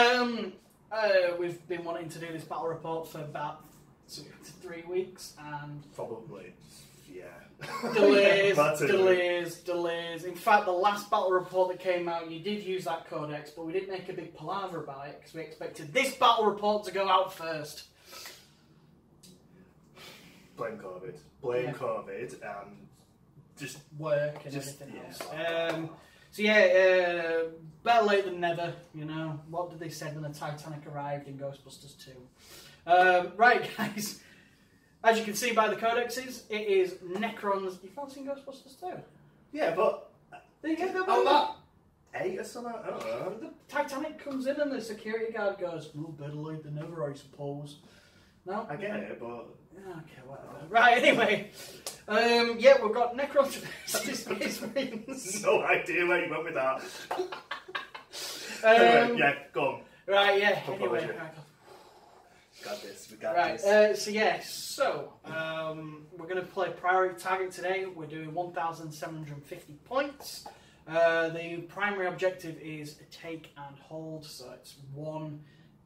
Um, uh, we've been wanting to do this battle report for about two to three weeks, and Probably. Yeah. delays, delays, delays. In fact, the last battle report that came out, you did use that codex, but we didn't make a big palaver about it because we expected this battle report to go out first. Blame COVID. Blame Yeah. COVID and just Work and Just- everything yeah. else. Um, so yeah, uh, better late than never. You know what did they say when the Titanic arrived in Ghostbusters Two? Um, right, guys. As you can see by the codexes, it is Necrons. You've not seen Ghostbusters Two? Yeah, but They get the oh that eight or something? I don't know. The Titanic comes in and the security guard goes, "No, better late than never, I suppose." No, I get it, but Okay, whatever. Right, anyway, um, yeah, we've got Necrons versus Space Marines. no idea where you went with that. Um, anyway, yeah, go on. Right, yeah. Come Anyway, right, Got this. We got right. this. Uh, so yeah, so um, we're going to play priority target today. We're doing 1,750 points. Uh, the primary objective is take and hold. So it's one.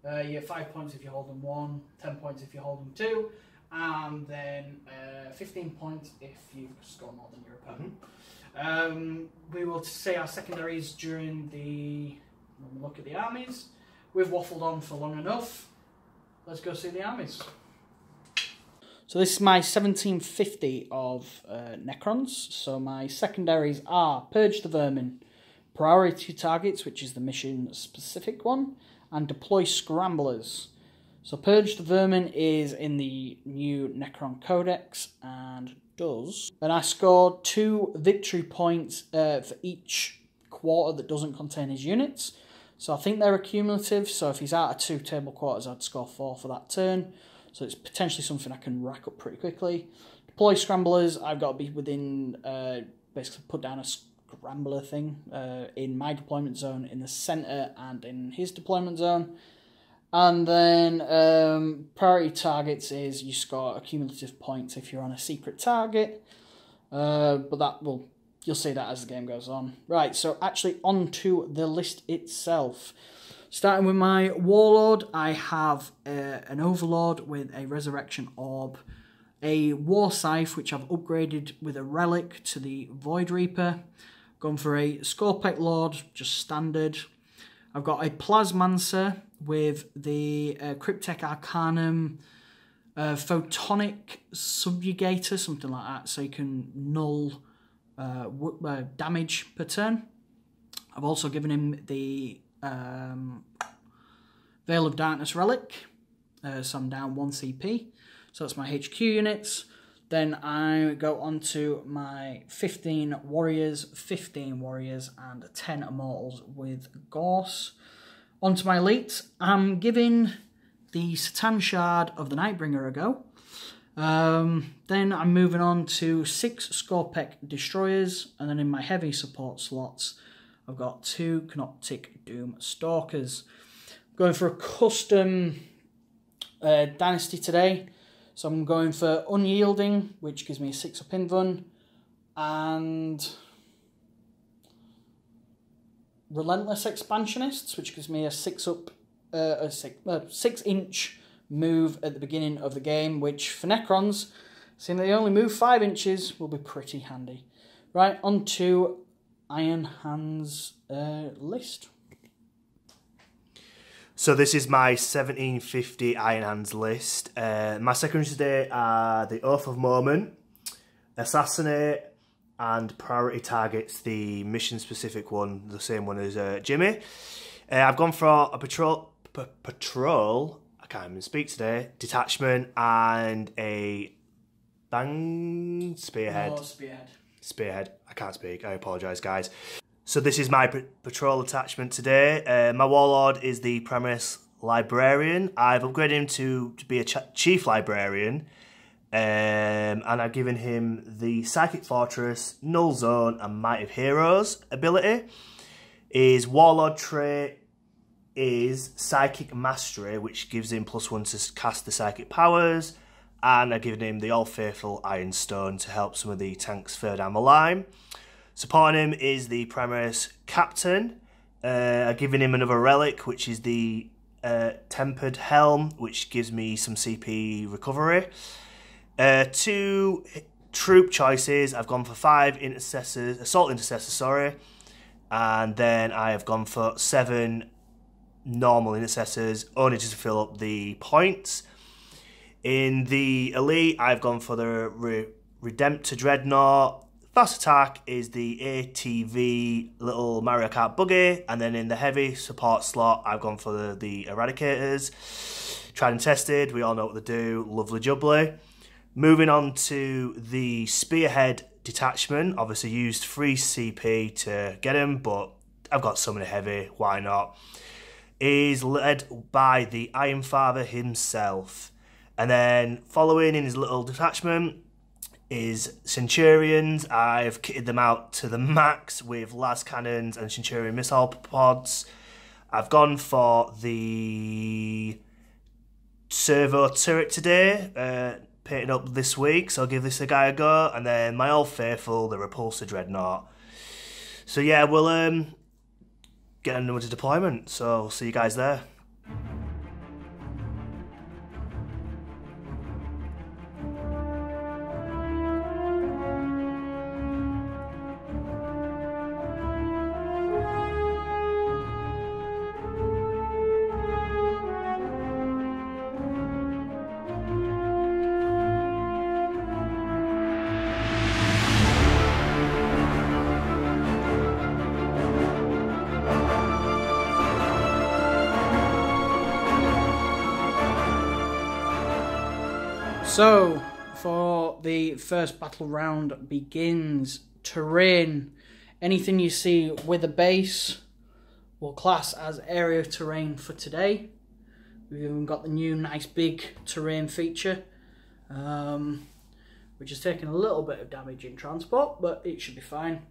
Uh, you get five points if you hold them one, ten points if you hold them two, and then uh, 15 points if you score more than your opponent. Um, we will say our secondaries during the look at the armies. We've waffled on for long enough. Let's go see the armies. So this is my 1750 of uh, Necrons. So my secondaries are Purge the Vermin, Priority Targets, which is the mission specific one, and Deploy Scramblers. So Purge the Vermin is in the new Necron Codex and does. And I scored two victory points uh, for each quarter that doesn't contain his units. So I think they're accumulative. So if he's out of two table quarters, I'd score four for that turn. So it's potentially something I can rack up pretty quickly. Deploy scramblers, I've got to be within, uh, basically put down a scrambler thing uh, in my deployment zone, in the centre, and in his deployment zone. And then um, priority targets is you score accumulative points if you're on a secret target. Uh, but that will you'll see that as the game goes on. Right, so actually on to the list itself. Starting with my Warlord, I have uh, an Overlord with a Resurrection Orb, a War Scythe, which I've upgraded with a Relic to the Voidreaper. Gone for a Skorpekh Lord, just standard. I've got a Plasmancer with the uh, Cryptek Arcanum uh, Photonic Subjugator, something like that, so you can null uh, uh, damage per turn. I've also given him the um, Veil of Darkness Relic, uh, so I'm down 1 CP. So that's my HQ units. Then I go on to my 15 warriors, 15 warriors, and 10 immortals with Gauss. Onto my elites, I'm giving the C'tan Shard of the Nightbringer a go. Um, then I'm moving on to six Skorpekh Destroyers, and then in my heavy support slots, I've got two Canoptek Doomstalkers. Going for a custom uh, Dynasty today, so I'm going for Unyielding, which gives me a six up invuln, and Relentless Expansionists, which gives me a six up, uh, a six, uh, six inch move at the beginning of the game, which for Necrons, seeing they only move five inches, will be pretty handy. Right, on to Iron Hands uh, list. So this is my 1750 Iron Hands list. Uh, my secondaries today are the Oath of Moment, Assassinate, and Priority Targets, the mission-specific one, the same one as uh, Jimmy. Uh, I've gone for a patrol, p- patrol, I can't even speak today, detachment, and a bang spearhead. Oh, Spearhead. Spearhead. I can't speak. I apologise, guys. So this is my p- patrol attachment today. Uh, my warlord is the Primaris Librarian. I've upgraded him to, to be a ch- chief librarian. Um, and I've given him the Psychic Fortress, Null Zone, and Might of Heroes ability. His warlord trait is Psychic Mastery, which gives him plus one to cast the psychic powers. And I've given him the All Faithful Iron Stone to help some of the tanks further down the line. Supporting him is the Primaris Captain, Uh, I've given him another relic, which is the uh, Tempered Helm, which gives me some CP recovery. Uh, two troop choices. I've gone for five intercessors, assault intercessors, sorry, and then I have gone for seven normal intercessors, only just to fill up the points. In the elite, I've gone for the Re- Redemptor Dreadnought. Fast attack is the ATV little Mario Kart buggy, and then in the heavy support slot, I've gone for the, the Eradicators. Tried and tested, we all know what they do. Lovely jubbly. Moving on to the Spearhead detachment, obviously used free CP to get him, but I've got so many heavy, why not? Is led by the Iron Father himself. And then following in his little detachment is Centurions. I've kitted them out to the max with las cannons and Centurion missile pods. I've gone for the servo turret today. Uh, painted up this week, so I'll give this a guy a go. And then my old faithful, the Repulsor Dreadnought. So yeah, we'll um, get into deployment. So see you guys there. So, for the first battle round begins, terrain. Anything you see with a base will class as area terrain for today. We've even got the new nice big terrain feature, um, which has taken a little bit of damage in transport, but it should be fine.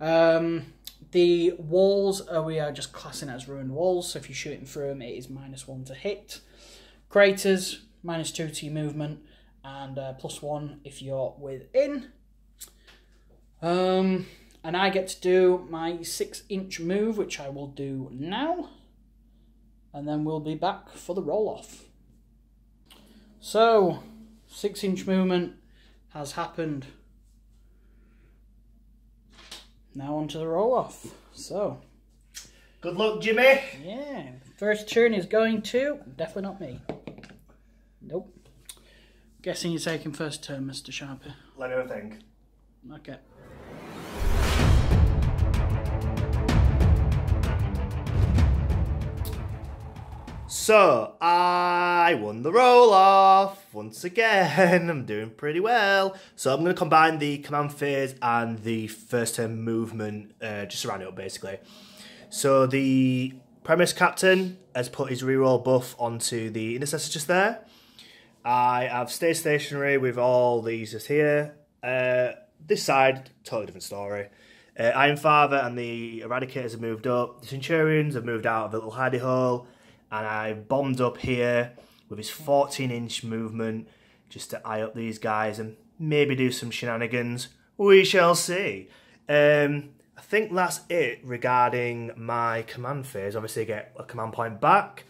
Um, the walls uh, we are just classing as ruined walls, so if you're shooting through them, it is minus one to hit. Craters, minus two to your movement and uh, plus one if you're within. Um, and I get to do my six inch move, which I will do now. And then we'll be back for the roll off. So, six inch movement has happened. Now on to the roll off. So, good luck, Jimmy. Yeah, first turn is going to definitely not me. Nope. Guessing you're taking first turn, Mr. Sharpie. Let me think. Okay. So, I won the roll off once again. I'm doing pretty well. So, I'm going to combine the command phase and the first turn movement, uh, just around it up basically. So, the Primaris captain has put his reroll buff onto the intercessor just there. I have stayed stationary with all these just here. Uh, this side, totally different story. Uh, Iron Father and the Eradicators have moved up. The Centurions have moved out of the little hidey hole. And I bombed up here with his 14 inch movement just to eye up these guys and maybe do some shenanigans. We shall see. Um, I think that's it regarding my command phase. Obviously, I get a command point back.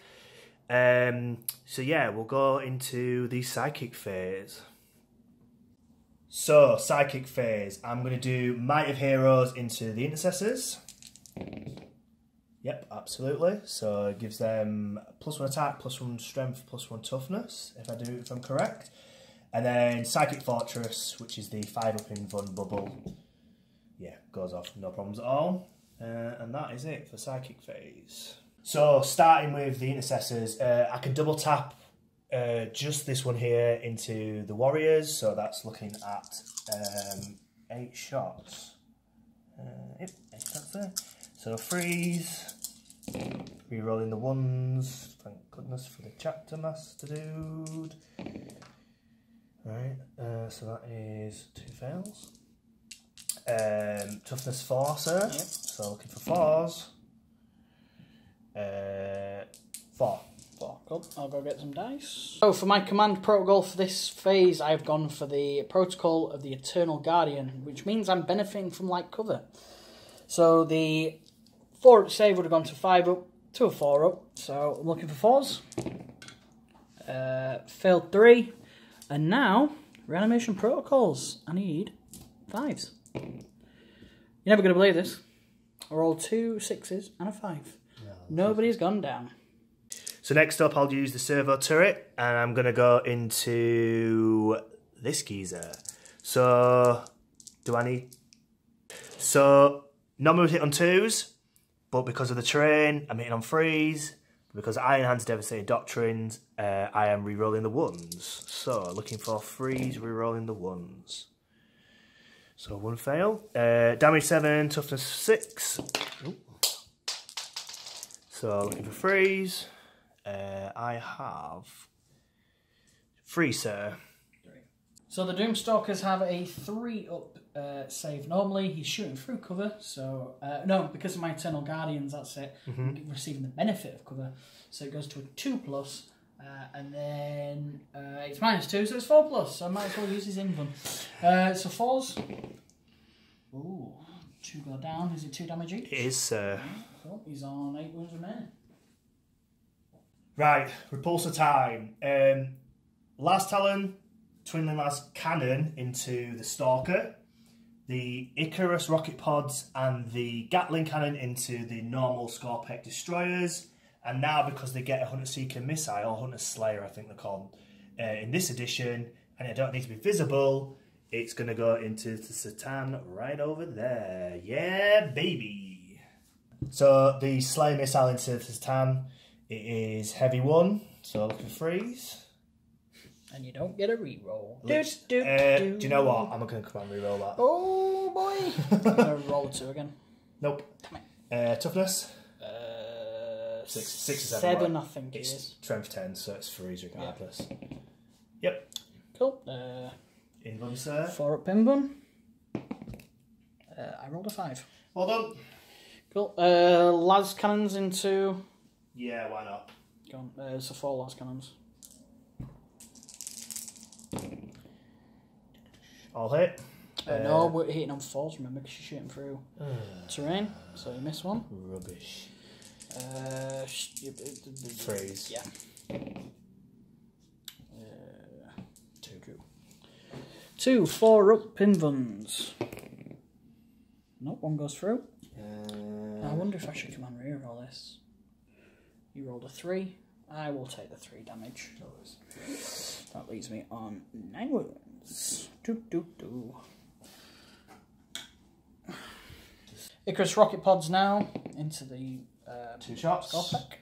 Um, so yeah, we'll go into the psychic phase. So, psychic phase, I'm to do Might of Heroes into the Intercessors. Yep, absolutely. So it gives them plus one attack, plus one strength, plus one toughness, if I do if I'm correct. And then Psychic Fortress, which is the five up invuln bubble. Yeah, goes off, no problems at all. Uh, and that is it for Psychic phase. So starting with the intercessors, uh, I can double tap uh, just this one here into the warriors. So that's looking at um, eight shots. Uh, yep, eight shots there. So freeze, re-rolling the ones. Thank goodness for the chapter master dude. Right, uh, so that is two fails. Um, toughness four, sir. Yep. So looking for fours. Uh, four. Four. Cool. I'll go get some dice. So for my command protocol for this phase, I've gone for the protocol of the Eternal Guardian, which means I'm benefiting from light cover. So the four up save would have gone to five up, to a four up. So I'm looking for fours. Uh, failed three, and now reanimation protocols. I need fives. You're never going to believe this. I rolled two sixes and a five. Nobody's gone down. So next up, I'll use the servo turret, and I'm gonna go into this geezer. So, do I need? So, normally would hit on twos, but because of the terrain, I'm hitting on threes. Because Iron Hand's devastating doctrines, uh, I am re-rolling the ones. So, looking for threes, re-rolling the ones. So one fail. Uh, damage seven, toughness six. Ooh. So looking for threes. Uh, I have three, sir. So the Doomstalkers have a three up uh, save. Normally he's shooting through cover, so uh, no, because of my Eternal Guardians, that's it. I'm receiving the benefit of cover, so it goes to a two plus, uh, and then uh, it's minus two, so it's four plus. So I might as well use his invuln. Uh, so fours. Ooh, two go down. Is it two damage each? It is, sir. Cool. He's on eight wounds remaining. Right, repulsor time. Um, las Talon, Twinling Lascannon into the Stalker. The Icarus rocket pods and the Gatling cannon into the normal Skorpekh destroyers. And now, because they get a Hunter Seeker missile, or Hunter Slayer, I think they're called, uh, in this edition, and it don't need to be visible, it's going to go into the C'tan right over there. Yeah, baby. So the Slayer missile into the Tan, it is heavy one, so looking freeze. And you don't get a reroll. Which, Do, do, uh, do. do you know what? I'm not going to come and reroll that. Oh boy! I'm gonna roll two again. Nope. Uh, toughness? Uh, Six- six or seven, Seven, right? I think it It's is. strength 10, so it's freeze regardless. Yep. Cool. Uh, Inland, sir. four up Pimbun. Uh, I rolled a five. Well done. Cool. Uh, las cannons into. Yeah, why not? Go on. Uh, so four las cannons. I'll hit. Uh, no, we're hitting on fours. Remember, because you're shooting through Uh, terrain, so you miss one. rubbish. Uh, sh- y- b- b- b- Freeze. Yeah. Uh, Two. two, four up Pinvuns. Nope, one goes through. Uh, I wonder if I should come and reroll this. You rolled a three. I will take the three damage. That leaves me on nine wounds. Doo doo doo. Icarus rocket pods now into the uh, Two shots. Skorpekh.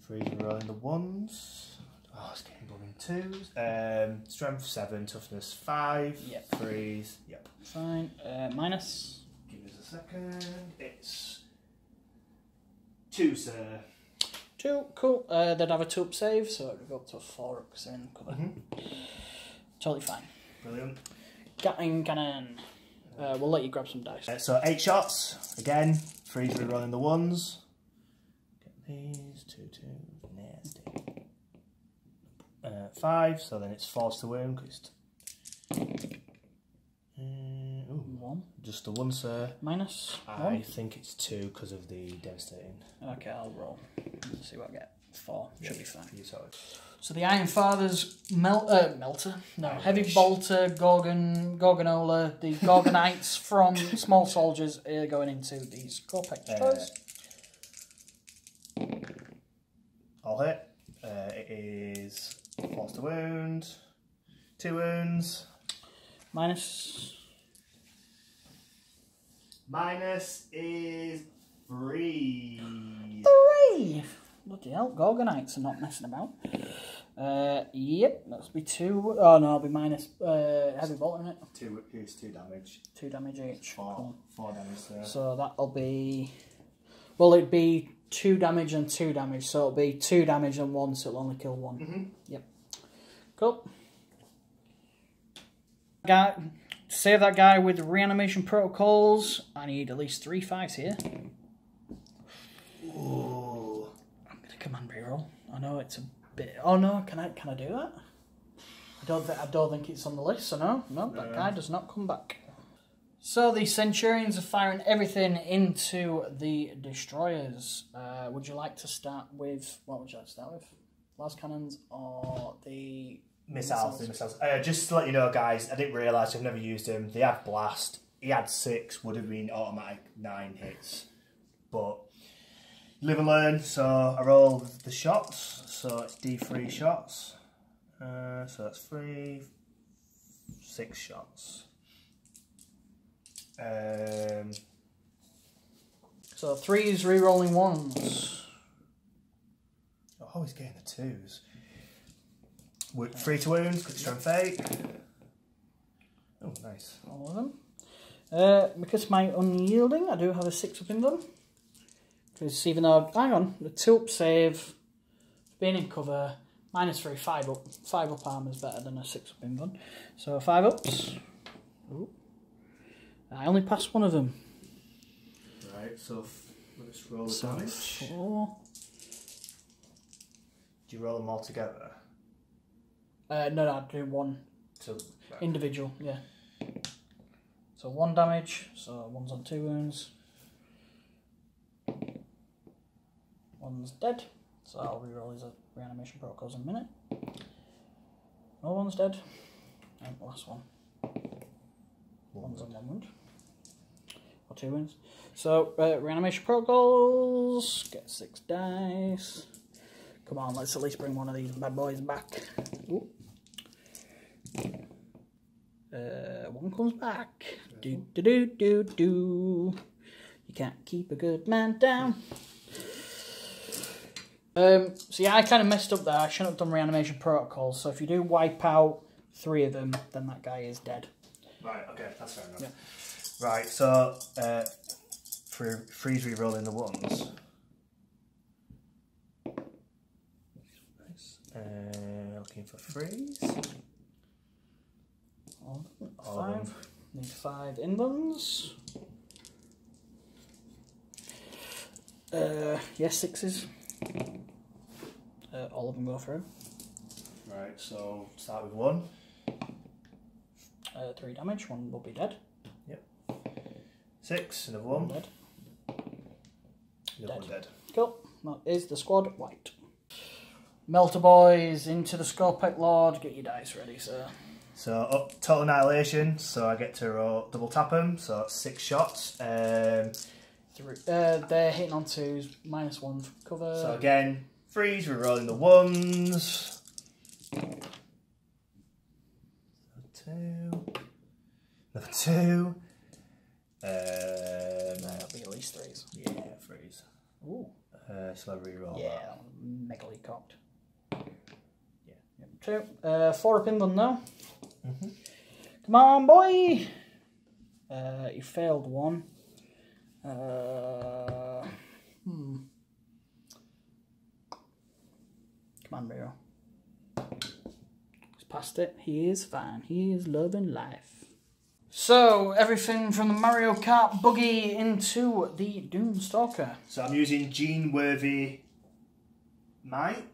Freeze and rolling the ones. Oh, it's getting blooming twos. Um, strength 7, toughness 5. Yep. Freeze. Yep. Fine. Uh, minus. Give us a second. It's 2, sir. Two, cool. Uh, they'd have a two up save, so it would go up to a four up because they're in cover. Totally fine. Brilliant. Gatling cannon. Uh, we'll let you grab some dice. Uh, so eight shots again. Freeze rolling the ones. Get these two, two, nasty. Uh, five. So then it's force to wound. 'cause it's uh, ooh, One. Just the one, sir. Minus. I think it's two because of the devastating. Okay, I'll roll. Let's see what I get. Four. Should be fine. You saw it. So the Iron Father's mel- uh, melter, no, heavy wish. bolter, Gorgon, Gorgonola, the Gorgonites from small soldiers are going into these Corpec destroyers. I'll hit. Uh, it is force to wound. Two wounds. Minus. Minus is three. Three! Bloody hell, Gorgonites are not messing about. Uh, yep, that'll be two. Oh no, it'll be minus uh, heavy bolt in it. Two is two damage. Two damage each. Four, Cool. four damage there. So that'll be. Well, it'd be two damage and two damage, so it'll be two damage and one, so it'll only kill one. Mhm. Yep. Cool. Guy, save that guy with reanimation protocols. I need at least three fives here. Ooh. I'm gonna command reroll. I know it's a bit. Oh no, can I can I do that? I don't. Th- I don't think it's on the list. So no, no, that No. guy does not come back. So the Centurions are firing everything into the destroyers. Uh, would you like to start with what would you like to start with? Lascannons or the Missiles, the missiles. Uh, just to let you know, guys, I didn't realise I've never used him. They had blast. He had six, would have been automatic nine hits. But live and learn. So I roll the shots. So it's D3 shots. Uh, so that's three, six shots. Um, So threes re-rolling ones. oh, he's getting the twos. Three to wounds, quick strength eight. Oh, nice. All of them. Uh, because my unyielding, I do have a six up invuln. Because even though, hang on, the two up save, being in cover, minus three, five up. Five up armor is better than a six up invuln. So five ups. Ooh. I only passed one of them. Right, so let's roll the So damage. four. Do you roll them all together? Uh, no, no, I do one So individual, yeah. So one damage, so one's on two wounds. One's dead, so I'll reroll his uh, reanimation protocols in a minute. Another one's dead, and the last one. One's on one wound. Or two wounds. So, uh, reanimation protocols, get six dice. Come on, let's at least bring one of these bad boys back. Ooh. Uh, one comes back. Do do do do do. You can't keep a good man down. Um, so yeah, I kind of messed up there. I shouldn't have done reanimation protocols. So if you do wipe out three of them, then that guy is dead. Right, okay, that's fair enough. Right, so uh, for freeze re-rolling the ones. Uh, looking for freeze. All them. Of five. them. Need five inlands. Uh, yes, sixes. Uh, all of them go through. Right, so start with one. Uh, three damage. One will be dead. Yep. Six, another One one. dead. Another one dead. Cool. That is the squad white. Melter boys into the Skorpekh Lord. Get your dice ready, sir. So up total annihilation. So I get to roll double tap them. So six shots. Um, Three. Uh, they're hitting on twos. Minus one for cover. so again, freeze. We're rolling the ones. Two. Another two. Um, That'll be at least threes. yeah, freeze. Ooh. Uh, so I re-roll that. Yeah, megally cocked. Yeah. Two. Uh, four up invuln now. Mhm. Come on, boy. Uh, you failed one. Uh, hmm. Come on, Miro. He's past it. He is fine. He is loving life. So, everything from the Mario Kart buggy into the Doomstalker. So I'm using Gene-Wrought Might.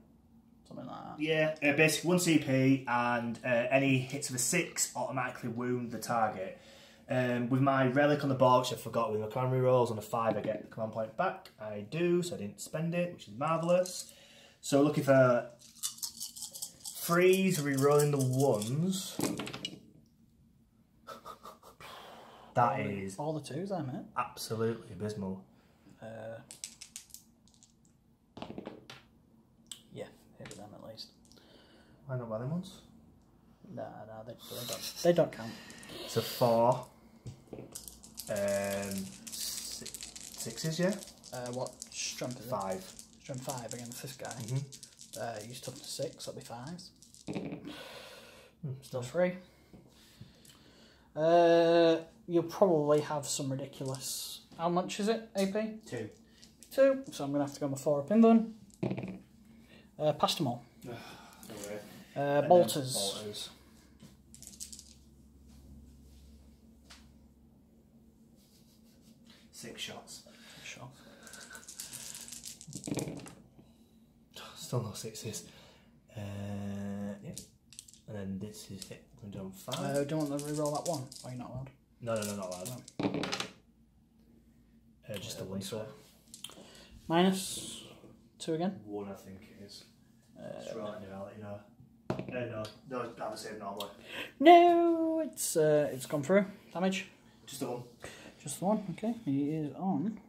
Something like that. Yeah, uh, basically one CP and uh, any hits of a six automatically wound the target. Um, with my relic on the box, I forgot with my command rolls on a five, I get the command point back. I do, so I didn't spend it, which is marvelous. So looking for freeze, re-rolling the ones. That is All the twos, I meant. absolutely abysmal. Uh, yeah, hit with them at least. Why not them ones? No, no, they, they don't. They don't count. So four, um, si- sixes, yeah, Uh, what strength is it? five. Strength five against this guy. Mhm. Uh, you took to six, that'll be fives. Hmm, Still three. Uh, you'll probably have some ridiculous. How much is it, AP? Two. Two. So I'm gonna have to go with four up invuln. Uh, past them all. Uh, bolters. Bolters. Six shots. Sure. Still no sixes. Uh, yeah. And then this is it. We're done five. Uh, don't want to re-roll that one? Or you're not allowed? No, no, no, not that. Uh, just the one, sir. Minus two again. One, I think it is. Just roll it and I'll Uh, no, no, have the same normally. No, it's uh, it's gone through. Damage. Just the one. Just the one. Okay, he is on.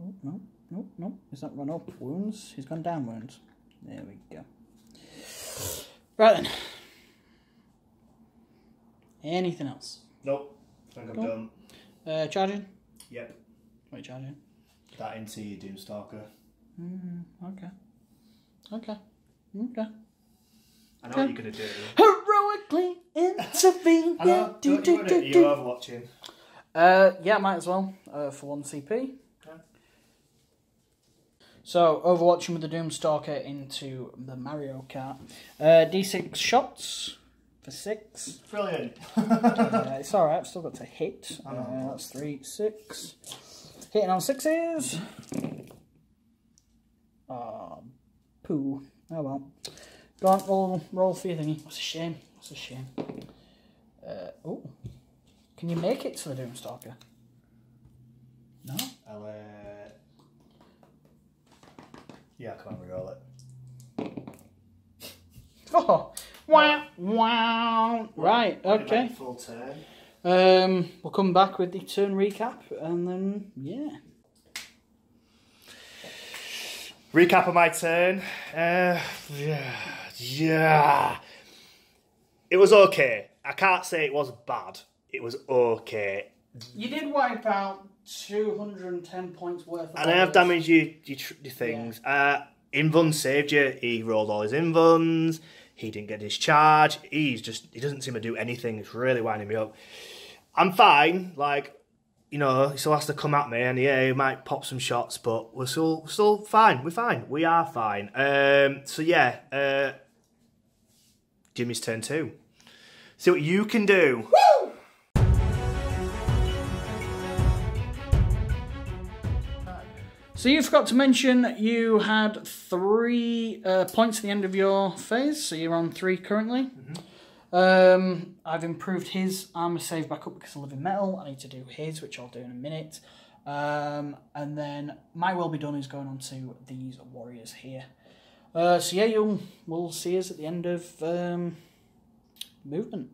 Oh no, no, no. He's not run up wounds. He's gone down wounds. There we go. Right then. Anything else? Nope. I think I'm done. Uh, charging. Yep. Wait, charging. That into your Doomstalker. Mm, okay. Okay. Okay. I know what you're gonna do. Heroically intervene. I know. yeah, do, do, do, it? do. You're overwatching. Uh, yeah, might as well uh, for one CP. Okay. So overwatching with the Doomstalker into the Mario Kart. Uh, D6 shots for six. Brilliant. uh, it's all right. I've still got to hit. I know. Uh, that's three, six. Hitting on sixes. Oh, poo. Oh well. Go on, roll, roll for your thingy. What's a shame? What's a shame? Uh, oh. Can you make it to the Doomstalker? No? I'll, uh... Yeah, come on, reroll it. Oh! Wow! Wow! Right, okay. Full turn. Um, we'll come back with the turn recap and then, yeah. Recap of my turn. Uh, yeah, yeah. It was okay. I can't say it was bad. It was okay. You did wipe out 210 points worth of And I have damaged your, your, your things. Uh, Invuln saved you. He rolled all his Invulns. He didn't get his charge. He's just, he doesn't seem to do anything. It's really winding me up. I'm fine. Like, you know, he still has to come at me, and yeah, he might pop some shots, but we're still still fine. We're fine. We are fine. Um, so yeah, uh, Jimmy's turn two. See what you can do. So you forgot to mention you had three uh, points at the end of your phase, so you're on three currently. Um, I've improved his armor save back up because of living metal. I need to do his, which I'll do in a minute. Um, and then my will be done is going on to these warriors here. Uh, so yeah, you'll we'll see us at the end of um, movement.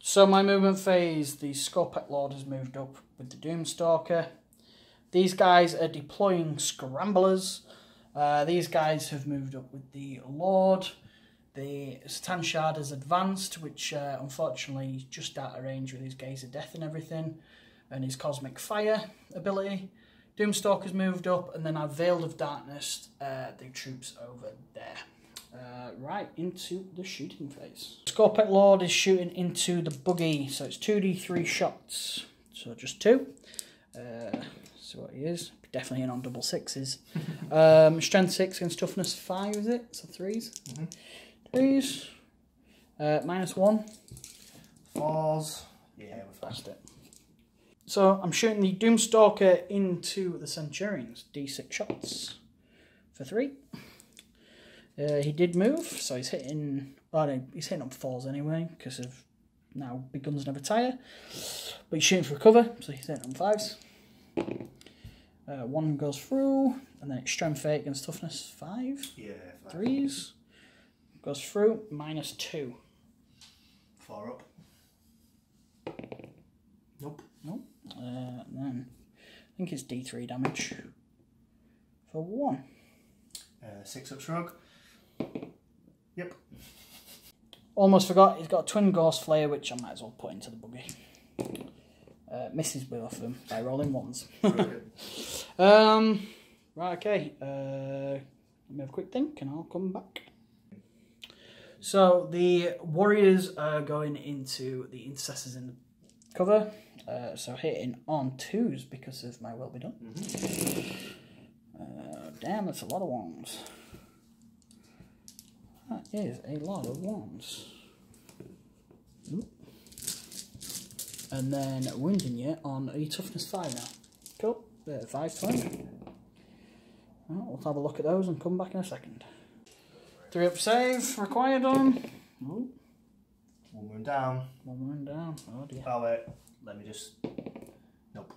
So my movement phase, the Skorpekh Lord has moved up with the Doomstalker. These guys are deploying scramblers. Uh, these guys have moved up with the Lord. The C'tan Shard has advanced, which uh, unfortunately is just out of range with his Gaze of Death and everything, and his Cosmic Fire ability. Doomstalker's moved up, and then our Veiled of Darkness, uh, the troops over there. Uh, right, into the shooting phase. Skorpekh Lord is shooting into the buggy, so it's 2d3 shots. So just two. Uh, so what he is. Definitely in on double sixes. um, strength six against toughness five, is it? So 3s Threes. Uh, minus one. Fours. Yeah, fine. Passed it. So I'm shooting the Doomstalker into the Centurions. D6 shots for three. Uh, he did move, so he's hitting. Oh no, he's hitting on fours anyway because of now big guns never tire. But he's shooting for cover, so he's hitting on fives. Uh, one goes through, and then it's strength eight against toughness five. Yeah, fine. Threes goes through minus two. Four up. Nope. Nope. Uh, then I think it's D3 damage for one. Uh, six up shrug. Yep. Almost forgot, he's got a twin Gauss Flayer, which I might as well put into the buggy. Uh, misses both of them by rolling ones. Um, right, okay. Uh, let me have a quick think and I'll come back. So the Warriors are going into the Intercessors in the cover. Uh, so hitting on twos because of my will be done. Uh, damn, that's a lot of ones. That is a lot of ones. And then wounding you on a toughness five now. Cool. Uh, five twenty. Well, we'll have a look at those and come back in a second. Three up save required on. Oh. One wound down. One wound down. Oh dear. Oh wait, let me just. Nope.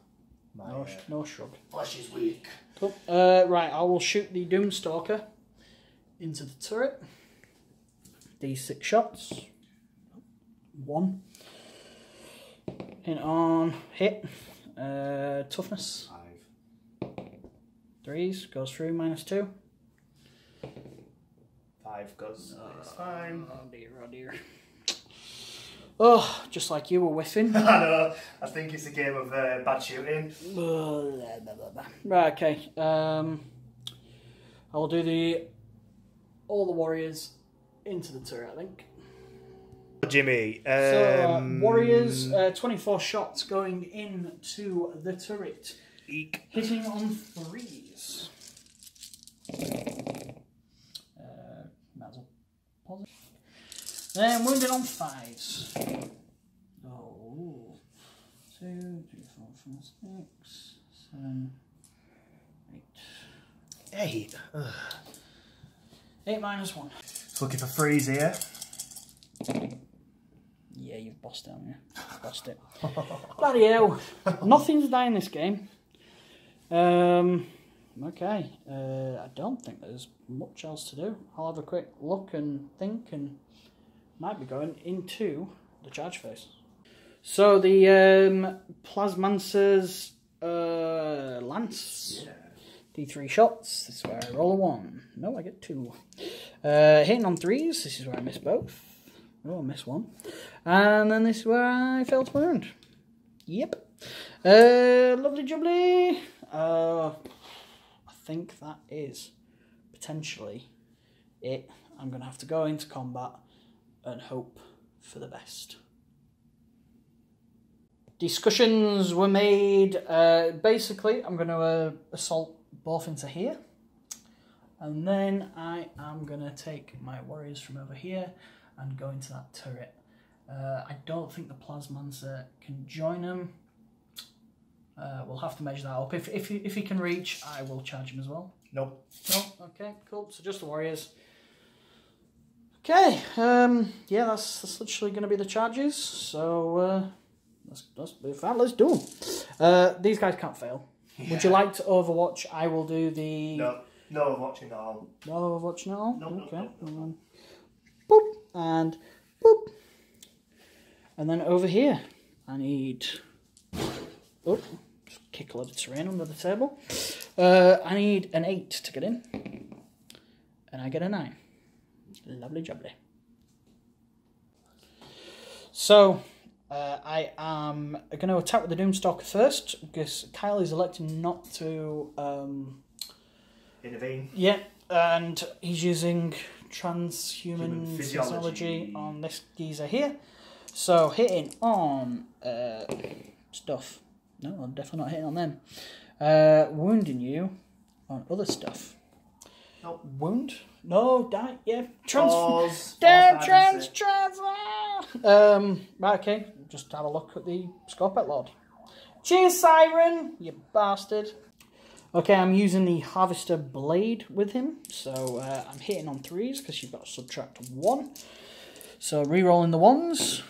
My No, uh, no shrug. flesh is weak. Cool. Uh, right, I will shoot the Doomstalker into the turret. These six shots. One. In on hit. Uh, toughness. Five. Threes. Goes through. Minus two. Five goes. it's fine. Oh dear, oh dear. Oh, just like you were whiffing. I know. I think it's a game of uh, bad shooting. right, okay. Um, I will do the all the warriors into the turret. I think. Jimmy. Um, So uh, warriors, uh, twenty-four shots going into the turret, Eek. hitting on threes. Uh, might as well pause it. Then wounded on fives. Oh, two, three, four, five, six, seven, eight. Eight. Ugh. Eight minus one. It's looking for freeze here. Yeah, you've bossed down, yeah. Bossed it. Bloody hell. Nothing's dying this game. Um, okay. Uh, I don't think there's much else to do. I'll have a quick look and think and might be going into the charge phase. So the um, Plasmancer's uh, Lance. D3 shots. This is where I roll a one. No, I get two. Uh, hitting on threes. This is where I miss both. Oh, I missed one. And then this is where I failed to wound. Yep. Uh, lovely jubbly. Uh, think that is potentially it. I'm going to have to go into combat and hope for the best. Discussions were made. Uh, basically, I'm going to uh, assault both into here. And then I am going to take my warriors from over here and go into that turret. Uh, I don't think the Plasmancer can join him. Uh, we'll have to measure that up. If, if, he, if he can reach, I will charge him as well. Nope. No? Okay, cool. So just the warriors. Okay, um, yeah, that's, that's literally going to be the charges. So uh, let's, let's, in let's do them. Uh, these guys can't fail. Would you like to Overwatch? I will do the... No. No, I'm watching all. No Overwatch now? No, no, okay. no, no, Um, boop, and boop. And then over here, I need... Oh, just kick a lot of terrain under the table. Uh, I need an 8 to get in. And I get a 9. Lovely jubbly. So, uh, I am going to attack with the Doomstalker first, because Kyle is electing not to... Um, Intervene. yeah, and he's using transhuman physiology. physiology. on this geezer here. So hitting on uh, stuff. No, I'm definitely not hitting on them. Uh, wounding you on other stuff. Nope. Wound? No, die. Yeah, trans. Damn, trans, trans. ah! Um, right, okay. Just have a look at the Skorpekh Lord. Cheers, Siren, you bastard. Okay, I'm using the Harvester Blade with him, so uh, I'm hitting on threes because you've got to subtract one. So re-rolling the ones.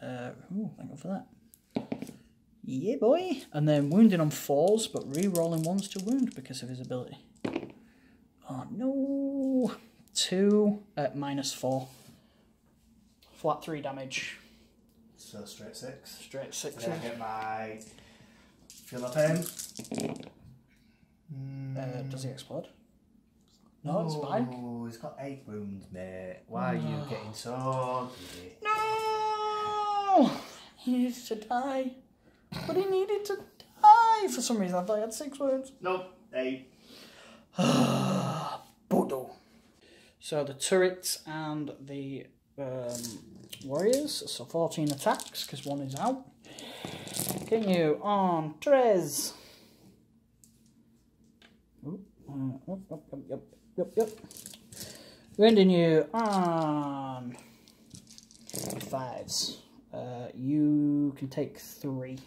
Uh, ooh, thank God for that. Yeah, boy. And then wounding on fours, but re-rolling ones to wound because of his ability. Oh no! Two at minus four. Flat three damage. So straight six. Straight six. Then I get my. Feel my pain. Uh, does he explode? No, it's fine. Oh, he's got eight wounds, mate. Why are you getting so? No! He needed to die. But he needed to die for some reason. I thought he had six wounds. Nope, eight. Bodo. So the turrets and the um, warriors. So 14 attacks because one is out. Continue on Trez. Oop, uh, up, up, up, up, up, up. On fives. Uh, you can take three.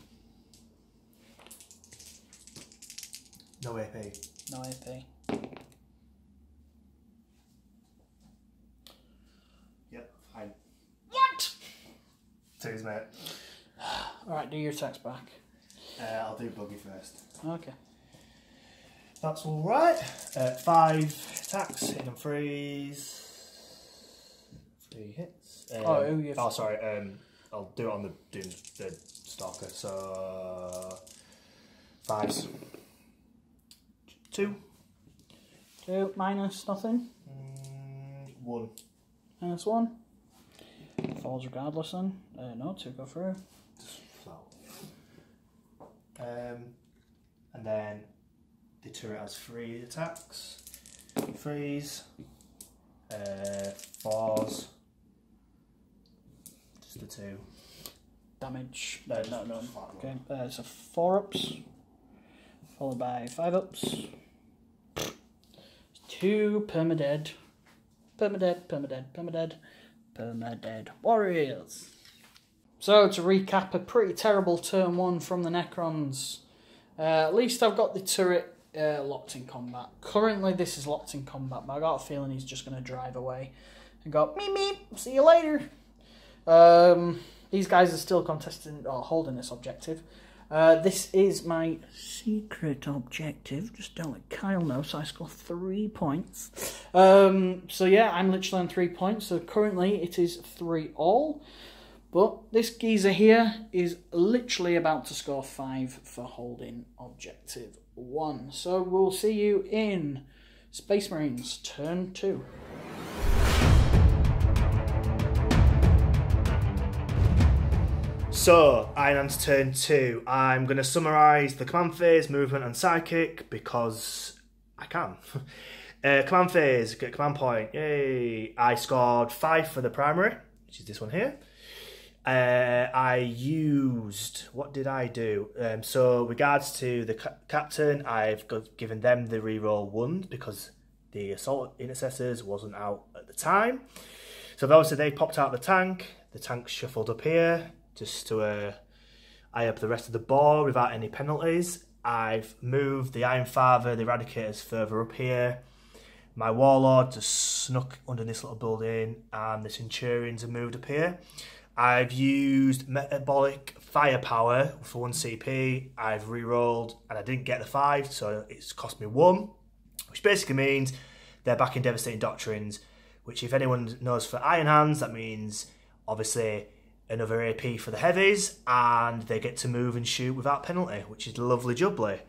No AP. No AP. Yep, fine. What? Twos, mate. Alright, do your attacks back. Uh, I'll do buggy first. Okay. That's all right. Uh, five attacks, hitting on threes. Three hits. Um, Oh, you- oh, sorry. Um, I'll do it on the Doom, the Stalker. So fives. Two. Two, minus nothing. Mm, one. Minus one. Falls regardless then. Uh, no, two go through. Um, and then the turret has three attacks. Threes. Uh, fours. Just the two. Damage. No, Uh, no, no. Okay, uh, so four ups. Followed by five ups. Two permadead. Permadead, permadead, permadead, permadead warriors. So to recap, a pretty terrible turn one from the Necrons. Uh, at least I've got the turret uh, locked in combat. Currently, this is locked in combat, but I got a feeling he's just going to drive away and go meep meep. See you later. Um, these guys are still contesting or holding this objective. Uh, this is my secret objective. Just don't let Kyle know. So I score three points. Um, so yeah, I'm literally on three points. So currently it is three all. But this geezer here is literally about to score five for holding objective one. So we'll see you in Space Marines turn two. So, Iron Man's turn two. I'm going to summarise the command phase, movement, and psychic because I can. uh, command phase, get command point. Yay! I scored five for the primary, which is this one here. Uh, I used what did I do? Um, so, regards to the ca- captain, I've got, given them the reroll one because the assault intercessors wasn't out at the time. So obviously they popped out the tank. The tank shuffled up here just to uh, eye up the rest of the board without any penalties. I've moved the Iron Father, the Eradicators further up here. My Warlord just snuck under this little building, and the Centurions have moved up here. I've used Metabolic Firepower for one CP. I've re-rolled, and I didn't get the five, so it's cost me one, which basically means they're back in Devastating Doctrines. Which, if anyone knows for Iron Hands, that means obviously another AP for the heavies, and they get to move and shoot without penalty, which is lovely jubbly.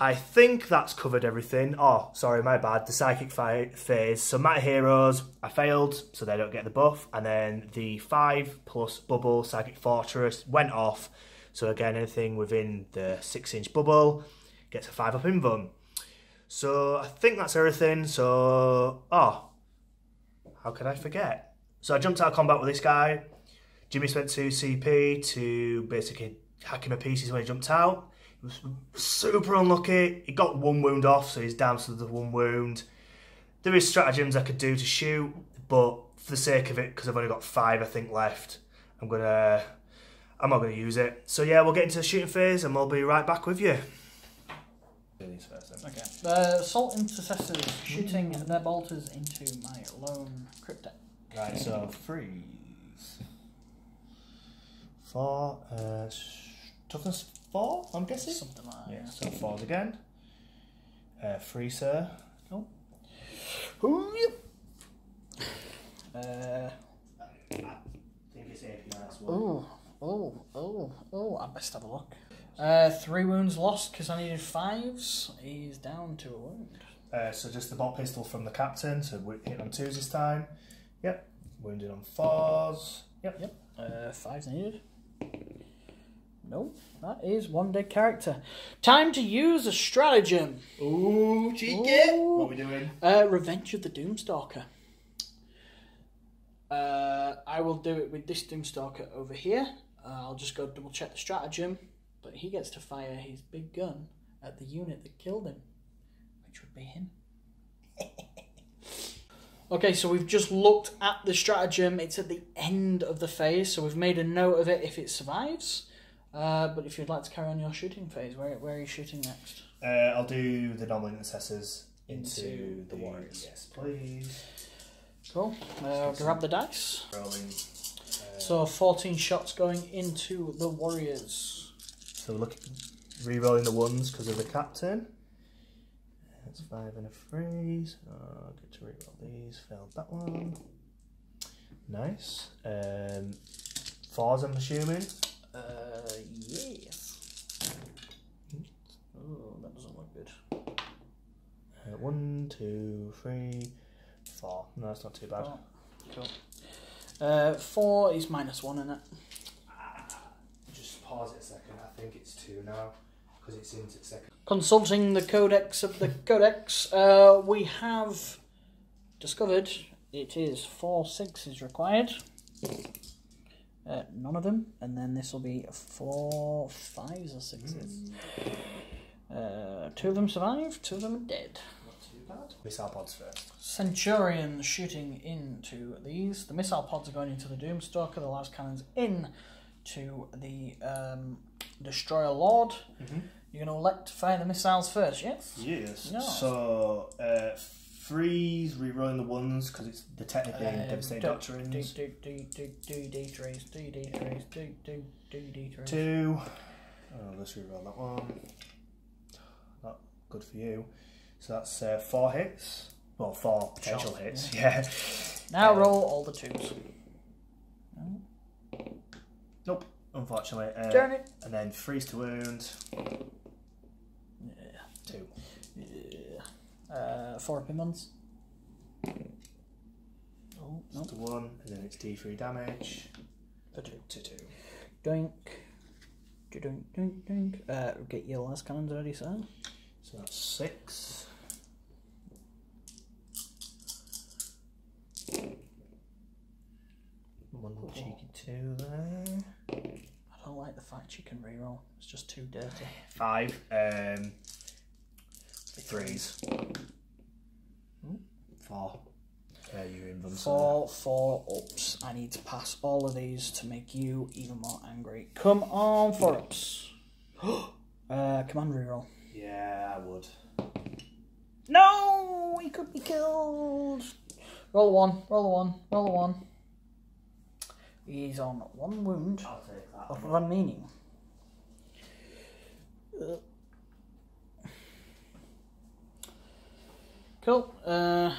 I think that's covered everything. Oh, sorry, my bad. The psychic phase. So my heroes, I failed, so they don't get the buff. And then the five plus bubble psychic fortress went off. So again, anything within the six inch bubble gets a five up invuln. So I think that's everything. So oh, how could I forget? So I jumped out of combat with this guy. Jimmy spent two CP to basically hack him to pieces when he jumped out. He was super unlucky. He got one wound off, so he's down to the one wound. There is stratagems I could do to shoot, but for the sake of it, because I've only got five, I think left, I'm gonna, I'm not gonna use it. So yeah, we'll get into the shooting phase, and we'll be right back with you. Okay. The Assault Intercessors shooting their bolters into my lone Cryptek. Right, so freeze. Four, uh, s- toughness four, I'm guessing? Something like that. Yeah, so fours again. Uh, free, sir. Ooh, yep. Uh, I think it's AP nice oh, oh, oh, oh, I best have a look. Uh, three wounds lost because I needed fives. He's down to a wound. Uh, so just the bolt pistol from the captain, so we're hitting on twos this time. Yep. Wounded on fours. Yep. Yep. Uh, fives needed. Nope, that is one dead character. Time to use a stratagem. Ooh, cheeky. Ooh. What are we doing? Uh, Revenge of the Doomstalker. Uh, I will do it with this Doomstalker over here. Uh, I'll just go double check the stratagem, but he gets to fire his big gun at the unit that killed him, which would be him. okay, so we've just looked at the stratagem. It's at the end of the phase, so we've made a note of it if it survives. Uh, but if you'd like to carry on your shooting phase, where, where are you shooting next? Uh, I'll do the normal intercessors into, Into the the warriors. Yes, please. Cool. Uh, grab the dice. Rolling. Uh, So 14 shots going into the Warriors. So we're looking, re-rolling the ones because of the captain. That's five and a freeze. Oh, good to re-roll these. Failed that one. Nice. Um, fours, I'm assuming. Uh, yes. Oh, that doesn't look good. Uh, one, two, three, four. No, that's not too bad. Oh, cool. Uh, four is minus one in it. Just pause it a second. I think it's two now because it's into second. Consulting the codex of the codex, uh, we have discovered it is four sixes required. Uh, none of them, and then this will be four fives or sixes. Uh, two of them survive, two of them dead. Not too bad. Missile pods first. Centurion shooting into these. The missile pods are going into the Doomstalker. The lascannons in to the um, Destroyer Lord. Mhm. You're going to elect to fire the missiles first, yes? Yes. Yeah. So uh, freeze, re-rolling the ones because it's the technically Uh, devastating do- doctrines. Do, do, do, do, do, D-trays, do, D-trays, do, do, do, D-trays. Two. Oh, let's re-roll that one. Not good for you. So that's uh, four hits. Well, four potential Shot, hits. Yeah. Now Uh, roll all the twos. Nope. Unfortunately. Uh, Turn it. And then freeze to wound. Yeah. Two. yeah. Uh, four opinions. Oh, no, To one, and then it's D3 damage. for two. To two. Doink. Doink, doink, doink. Uh, get your lascannons ready, sir. So that's six. One cheeky two there. I don't like the fact you can reroll. It's just too dirty. Five. Um, threes. Four. Uh, you're in them. Four, four ups. I need to pass all of these to make you even more angry. Come on, four ups. uh, command reroll. Yeah, I would. No, he could be killed. Roll a one, roll a one, roll a one. He's on one wound I'll take that. of one meaning. Uh. Cool. Uh,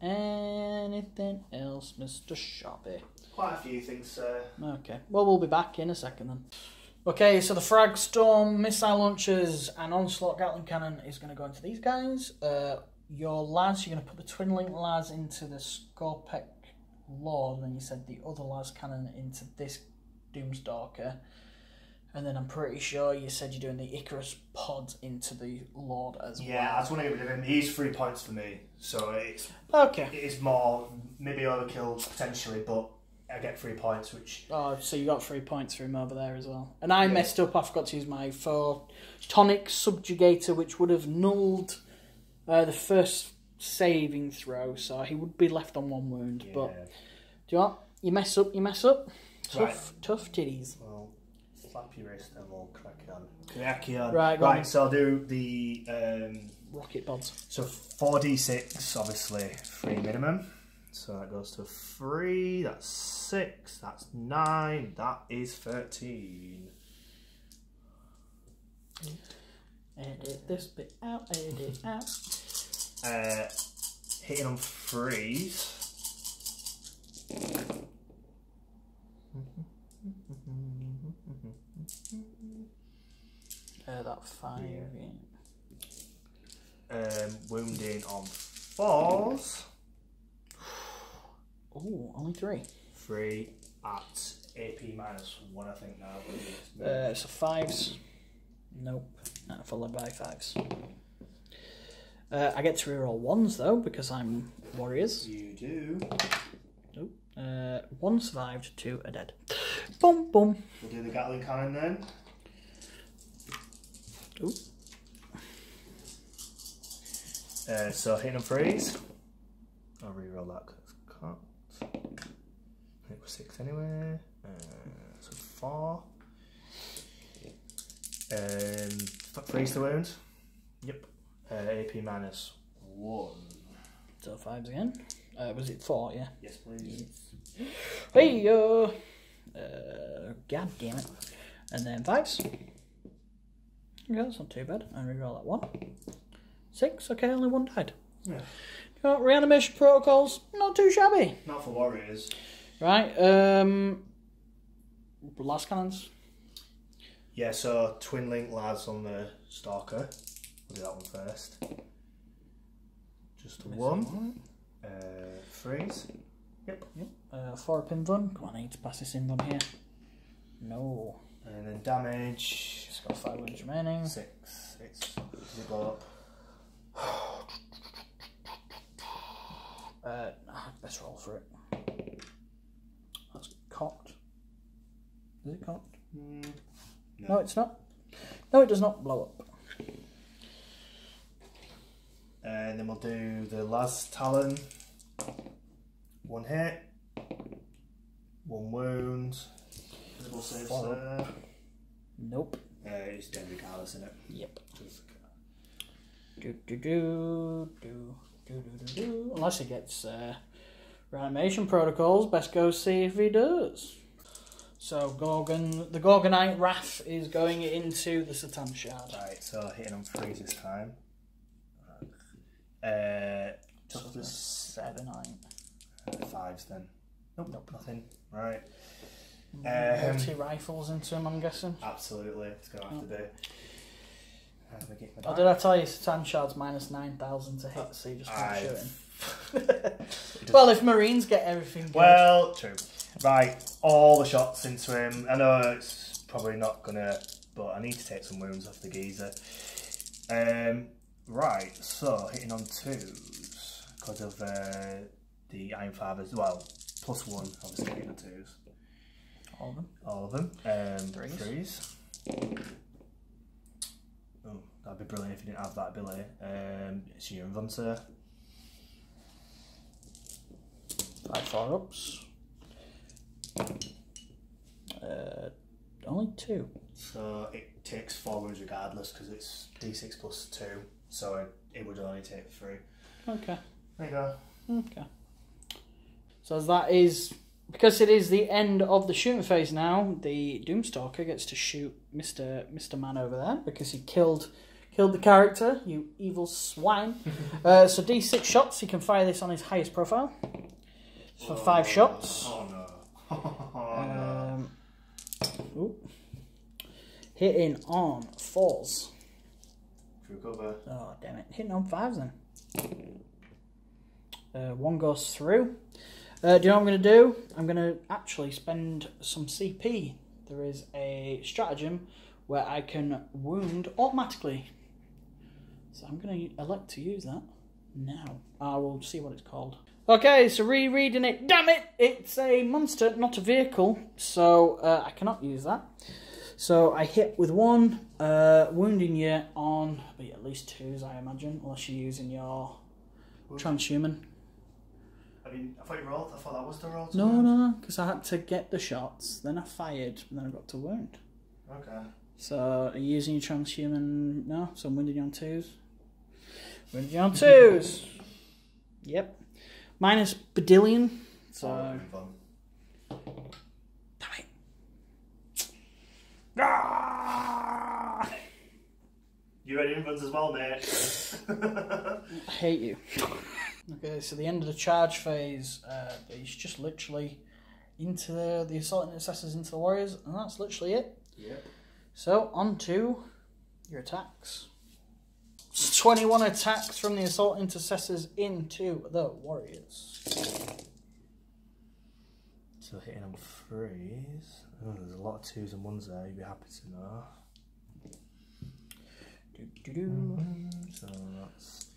anything else, Mr. Sharpie? Quite a few things, sir. Okay. Well, we'll be back in a second then. Okay, so the Frag Storm missile launchers and Onslaught Gatling Cannon is going to go into these guys. Uh, your lads, you're going to put the Twin Link las into the Skorpekh Lord, and then you said the other lascannon into this Doomstalker. And then I'm pretty sure you said you're doing the Icarus pods into the Lord as well. Yeah, I just want to get rid of him. He's three points for me, so it's. Okay. it is more maybe overkill potentially, but I get three points, which Oh, so you got three points for him over there as well. And I Yeah. messed up. I forgot to use my four tonic subjugator, which would have nulled uh, the first saving throw, so he would be left on one wound. But do you know what? You mess up, you mess up. Tough, tough titties. Well, slap your wrist and we'll crack on. Crack on. Right, go on. So I'll do the um, Rocket pods. so four d six, obviously three minimum. So that goes to three. That's six. That's nine. That is thirteen. Edit this bit out, edit out. Uh, hitting on threes. Uh, that five. Yeah. Um, wounding on fours. Oh, only three. Three at AP minus one, I think now. but Uh, so fives. Nope. Not followed by fives. Uh, I get to reroll ones though because I'm warriors. You do. Nope. Uh, one survived, two are dead. Boom, boom. We'll do the Gatling cannon then. Ooh. Uh, so hitting and freeze. I'll re-roll that because can't. It was six anyway. Uh, so four. Um, freeze the wound. Yep. Uh, AP minus one. So fives again. Uh, was it four? Yeah. Yes, please. Hey yo. Uh, God damn it. And then fives. Yeah, that's not too bad. I reroll that one. Six. Okay, only one died. Yeah. You know, reanimation protocols, not too shabby. Not for warriors. Right. Um. Lascannons. Yeah, so twin link las on the stalker. We'll do that one first. Just the one. Uh, freeze. Yep. Uh, four pin run. Come on, I need to pass this in run here. No. And then damage. Just got five wounds remaining. Six. Six. Does it blow up? Uh, best roll for it. That's cocked. Is it cocked? Mm, No, it's not. No, it does not blow up. And then we'll do the las talon. One hit. One wound. Visible save Four. sir. Nope. Uh, it's dead regardless, isn't it? Yep. Do do do do do do do do. Unless he gets uh, reanimation protocols, best go see if he does. So Gorgon, the Gorgonite Wrath is going into the C'tan Shard. Right, so hitting on freeze this time. Uh, toughness Seven, I. uh, fives then. Nope, Nope. nothing. Right, Um, Um, two rifles into him, I'm guessing. absolutely. It's gonna have to me get my Oh, did I tell you C'tan Shard's minus 9,000 to hit, so you just can't shoot him? well, if Marines get everything good. Well, true. Right, all the shots into him. I know it's probably not gonna, but I need to take some wounds off the geezer. Um, right, so hitting on twos because of uh, the Iron Fathers. Well, plus one, obviously hitting on twos. All of them. All of them. Um, Threes. threes. Oh, that'd be brilliant if you didn't have that ability. Um, it's your Invuncer. Five four ups. Uh, only two. So it takes four wounds regardless because it's d6 plus two, so it, it would only take three. Okay. There you go. Okay. So as that is because it is the end of the shooting phase now, the Doomstalker gets to shoot Mister Mister Man over there because he killed killed the character. You evil swine. uh, so D six shots. He can fire this on his highest profile. For five shots. Oh no. Oh no. Um, ooh. hitting on fours. True cover. Oh, damn it. Hitting on fives then. Uh, one goes through. Uh, do you know what I'm going to do? I'm going to actually spend some CP. There is a stratagem where I can wound automatically. So I'm going to elect to use that now. I will see what it's called. Okay, so rereading it. Damn it! It's a monster, not a vehicle. So uh, I cannot use that. So I hit with one, uh, wounding you on be at least twos, I imagine, unless you're using your transhuman. I mean, I thought you rolled. I thought that was the roll. No, no, because I had to get the shots, then I fired, and then I got to wound. Okay. So are you using your transhuman? No, so I'm wounding you on twos. Wounding you on twos. yep. Minus Bedillion. So So that'd be fun. Damn it. Ah! You ready infants as well, mate? I hate you. okay, so the end of the charge phase, uh, he's just literally into the, the assault intercessors into the warriors, and that's literally it. yep. So, on to your attacks. It's 21 attacks from the assault intercessors into the warriors. So hitting on threes. Oh, there's a lot of twos and ones there. You'd be happy to know. Do, do, do. So that's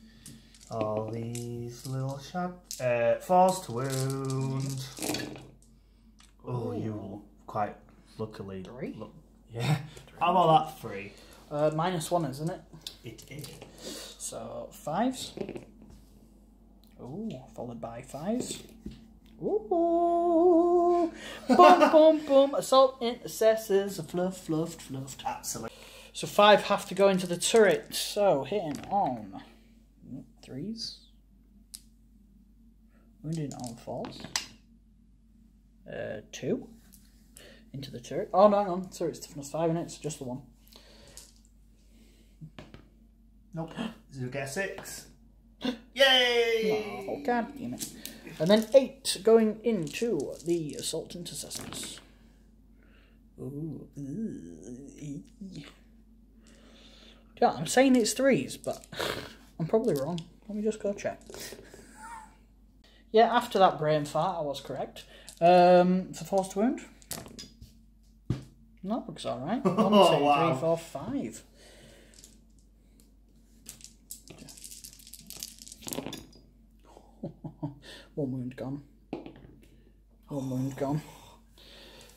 all these little shots. Uh, falls to wound. Oh, you quite luckily. Three? Look, yeah. How about that three? Uh, minus one, isn't it? It is. So, fives. Ooh, followed by fives. Ooh. boom, boom, boom. Assault intercessors. Fluff, fluffed, fluffed. Absolutely. So five have to go into the turret. So hitting on threes. Wounded on falls. Uh, two. Into the turret. Oh, no, no. Sorry, it's toughness five and it's just the one. Nope. It get a six? Yay! Oh, god damn it. And then eight going into the assault intercessors. Ooh. Yeah, I'm saying it's threes, but I'm probably wrong. Let me just go check. Yeah, after that brain fart, I was correct. Um, for forced wound. That looks alright. One, two, Oh, wow. three, four, five. One wound gone. One wound gone.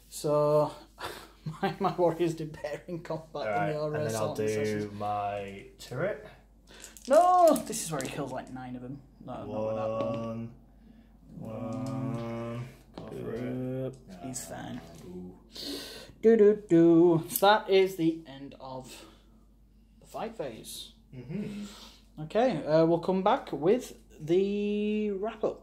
So my, my warriors did better in combat Alright, than your and then I'll assault intercessors. do my turret. No, this is where he kills like nine of them. No, not with that one. One. One. Go for it. Uh, he's fine. Do do do. So that is the end of the fight phase. Mhm. Okay, uh, we'll come back with the wrap up.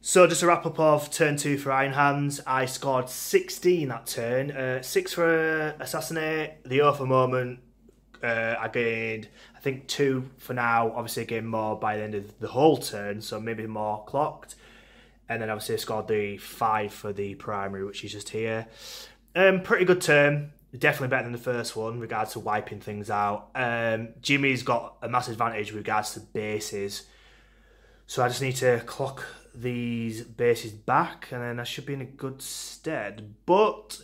So just a wrap up of turn two for Iron Hands. I scored 16 that turn. Uh, six for Assassinate. The Oath of Moment, uh, I gained, I think, two for now. Obviously, I gained more by the end of the whole turn, so maybe more clocked. And then obviously I scored the five for the primary, which is just here. Um, pretty good turn. Definitely better than the first one, regards to wiping things out. Um, Jimmy's got a massive advantage with regards to bases. So I just need to clock these bases back and then I should be in a good stead. But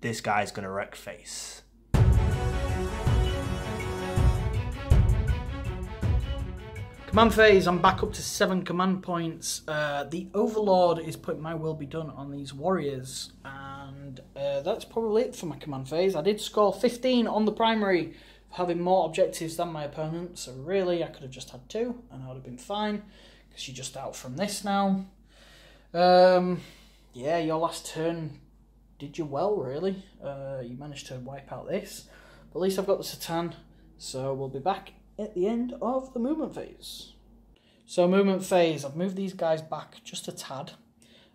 this guy's gonna wreck face. Command phase, I'm back up to seven command points. Uh, the Overlord is putting my will be done on these warriors, and uh, that's probably it for my command phase. I did score 15 on the primary, having more objectives than my opponent, so really I could have just had two, and I would have been fine, because you're just out from this now. Um, yeah, your last turn did you well, really. Uh, you managed to wipe out this, but at least I've got the C'tan, so we'll be back at the end of the movement phase. So movement phase, I've moved these guys back just a tad,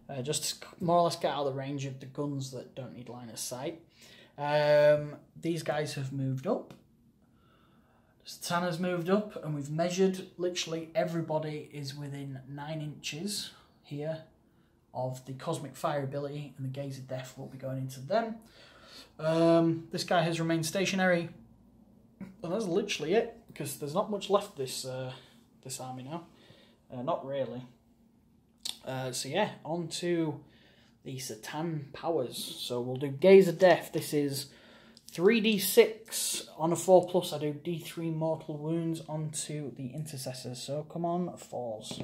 uh, just more or less get out of the range of the guns that don't need line of sight. Um, these guys have moved up. C'tan's moved up, and we've measured literally everybody is within nine inches here of the cosmic fire ability, and the gaze of death will be going into them. Um, this guy has remained stationary, and that's literally it because there's not much left this uh, this army now. Uh, not really. Uh, so yeah, on to the C'tan powers. So we'll do Gaze of Death. This is 3d6 on a 4 plus. I do d3 mortal wounds onto the intercessors. So come on, fours.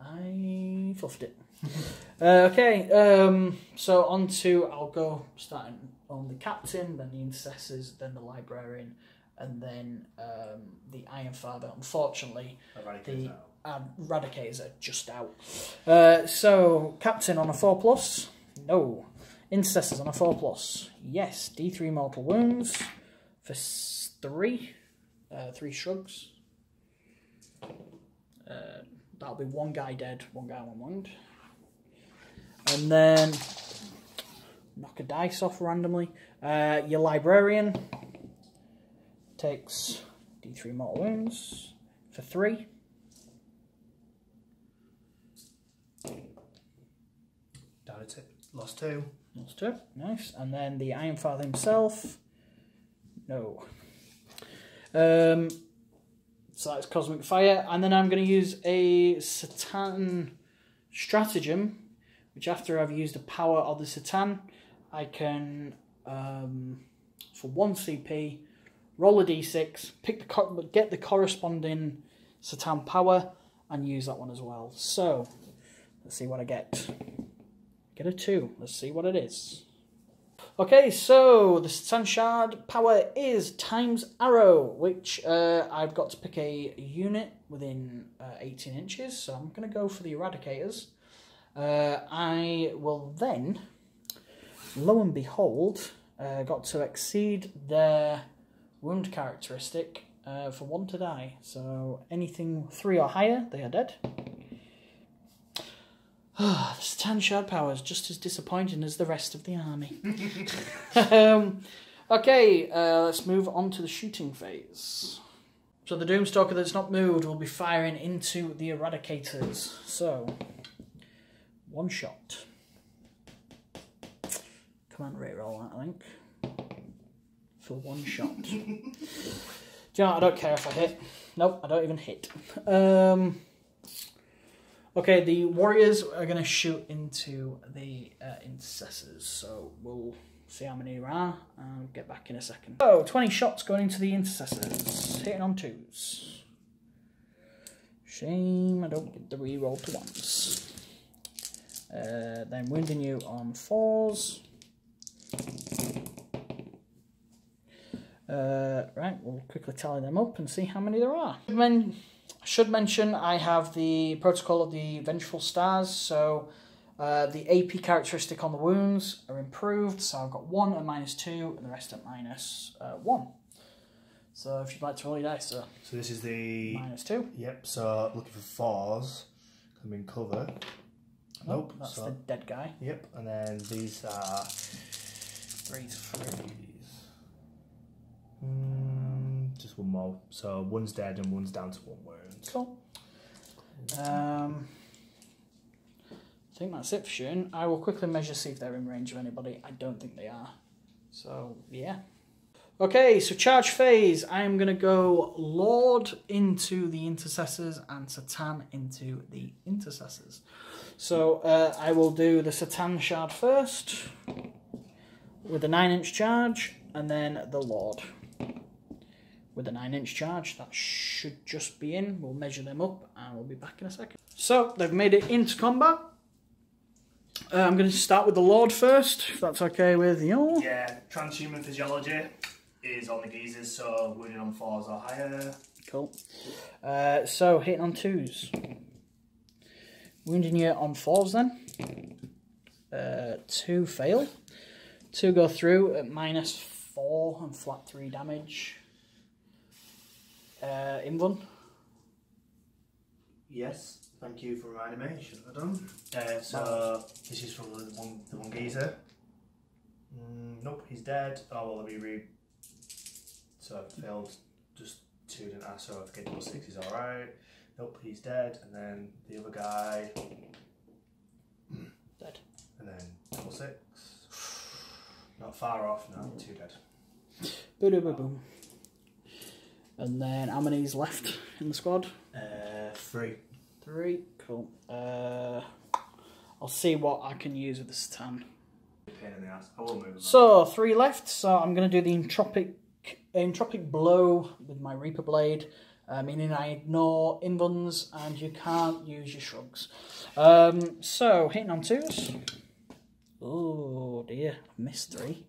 I fluffed it. Uh, okay, um, so on to, I'll go starting on the captain, then the intercessors, then the librarian, and then um, the Iron Father. Unfortunately, the uh, Radicators are just out. Uh, so, captain on a 4 plus? No. Intercessors on a 4 plus? Yes. D3 mortal wounds for 3. Uh, 3 shrugs. Uh, that'll be one guy dead, one guy one wound. And then knock a dice off randomly. Uh, your librarian takes d3 mortal wounds for three. Down to two. Lost two. Lost two. Nice. And then the Iron Father himself. No. Um, so that's Cosmic Fire. And then I'm going to use a C'tan stratagem, which after I've used the power of the C'tan, I can, um, for one CP, roll a d6, pick the get the corresponding C'tan power, and use that one as well. So, let's see what I get. Get a 2. Let's see what it is. Okay, so the C'tan Shard power is times arrow, which uh, I've got to pick a unit within uh, 18 inches, so I'm going to go for the Eradicators. Uh, I will then, lo and behold, uh, got to exceed their wound characteristic uh, for one to die. So anything three or higher, they are dead. the C'tan Shard power is just as disappointing as the rest of the army. um, okay, uh, let's move on to the shooting phase. So the Doomstalker that's not moved will be firing into the Eradicators. So, one shot. Command rate roll that, I think. For one shot. Do you know what? I don't care if I hit. Nope, I don't even hit. Um, okay, the Warriors are going to shoot into the uh, Intercessors. So we'll see how many there are and get back in a second. So, 20 shots going into the Intercessors. Hitting on twos. Shame I don't get the reroll to ones. Uh, then wounding you on fours. Uh, right, we'll quickly tally them up and see how many there are. Men I should mention I have the protocol of the Vengeful Stars, so uh, the AP characteristic on the wounds are improved, so I've got one at minus two and the rest at minus uh, one. So if you'd like to roll your dice, sir. So this is the Minus two. Yep, so looking for fours. I'm in cover. Nope. That's so, the dead guy. Yep, and then these are Threes. threes. One more. So one's dead and one's down to one wound. Cool. Um, I think that's it for shooting. I will quickly measure see if they're in range of anybody. I don't think they are. So yeah. Okay, so charge phase. I am going to go Lord into the Intercessors and C'tan into the Intercessors. So uh, I will do the C'tan shard first with a 9 inch charge and then the Lord with a 9 inch charge. That should just be in. We'll measure them up and we'll be back in a second. So they've made it into combat. Uh, I'm going to start with the Lord first, if that's okay with you. Yeah, transhuman physiology is on the geezers, so wounded on fours or higher. Cool. Uh, so hitting on twos. Wounding you on fours then. Uh, two fail. Two go through at minus four and flat three damage. Uh, Invuln. Yes, thank you for reminding me. Should have done. Uh, so this is from the one, the one geezer. Mm, nope, he's dead. Oh well, let me read. So I failed just two, didn't I? So I get double six, he's all right. Nope, he's dead. And then the other guy, Dead. and then double six. Not far off. No, two dead. Boom, boom, boom. And then how many's left in the squad? Uh, three. Three. Cool. Uh, I'll see what I can use with the C'tan. Pain in the ass. I will move. So three left. So I'm going to do the entropic entropic blow with my Reaper blade, uh, meaning I ignore invulns and you can't use your shrugs. Um, so hitting on twos. Oh dear, missed three.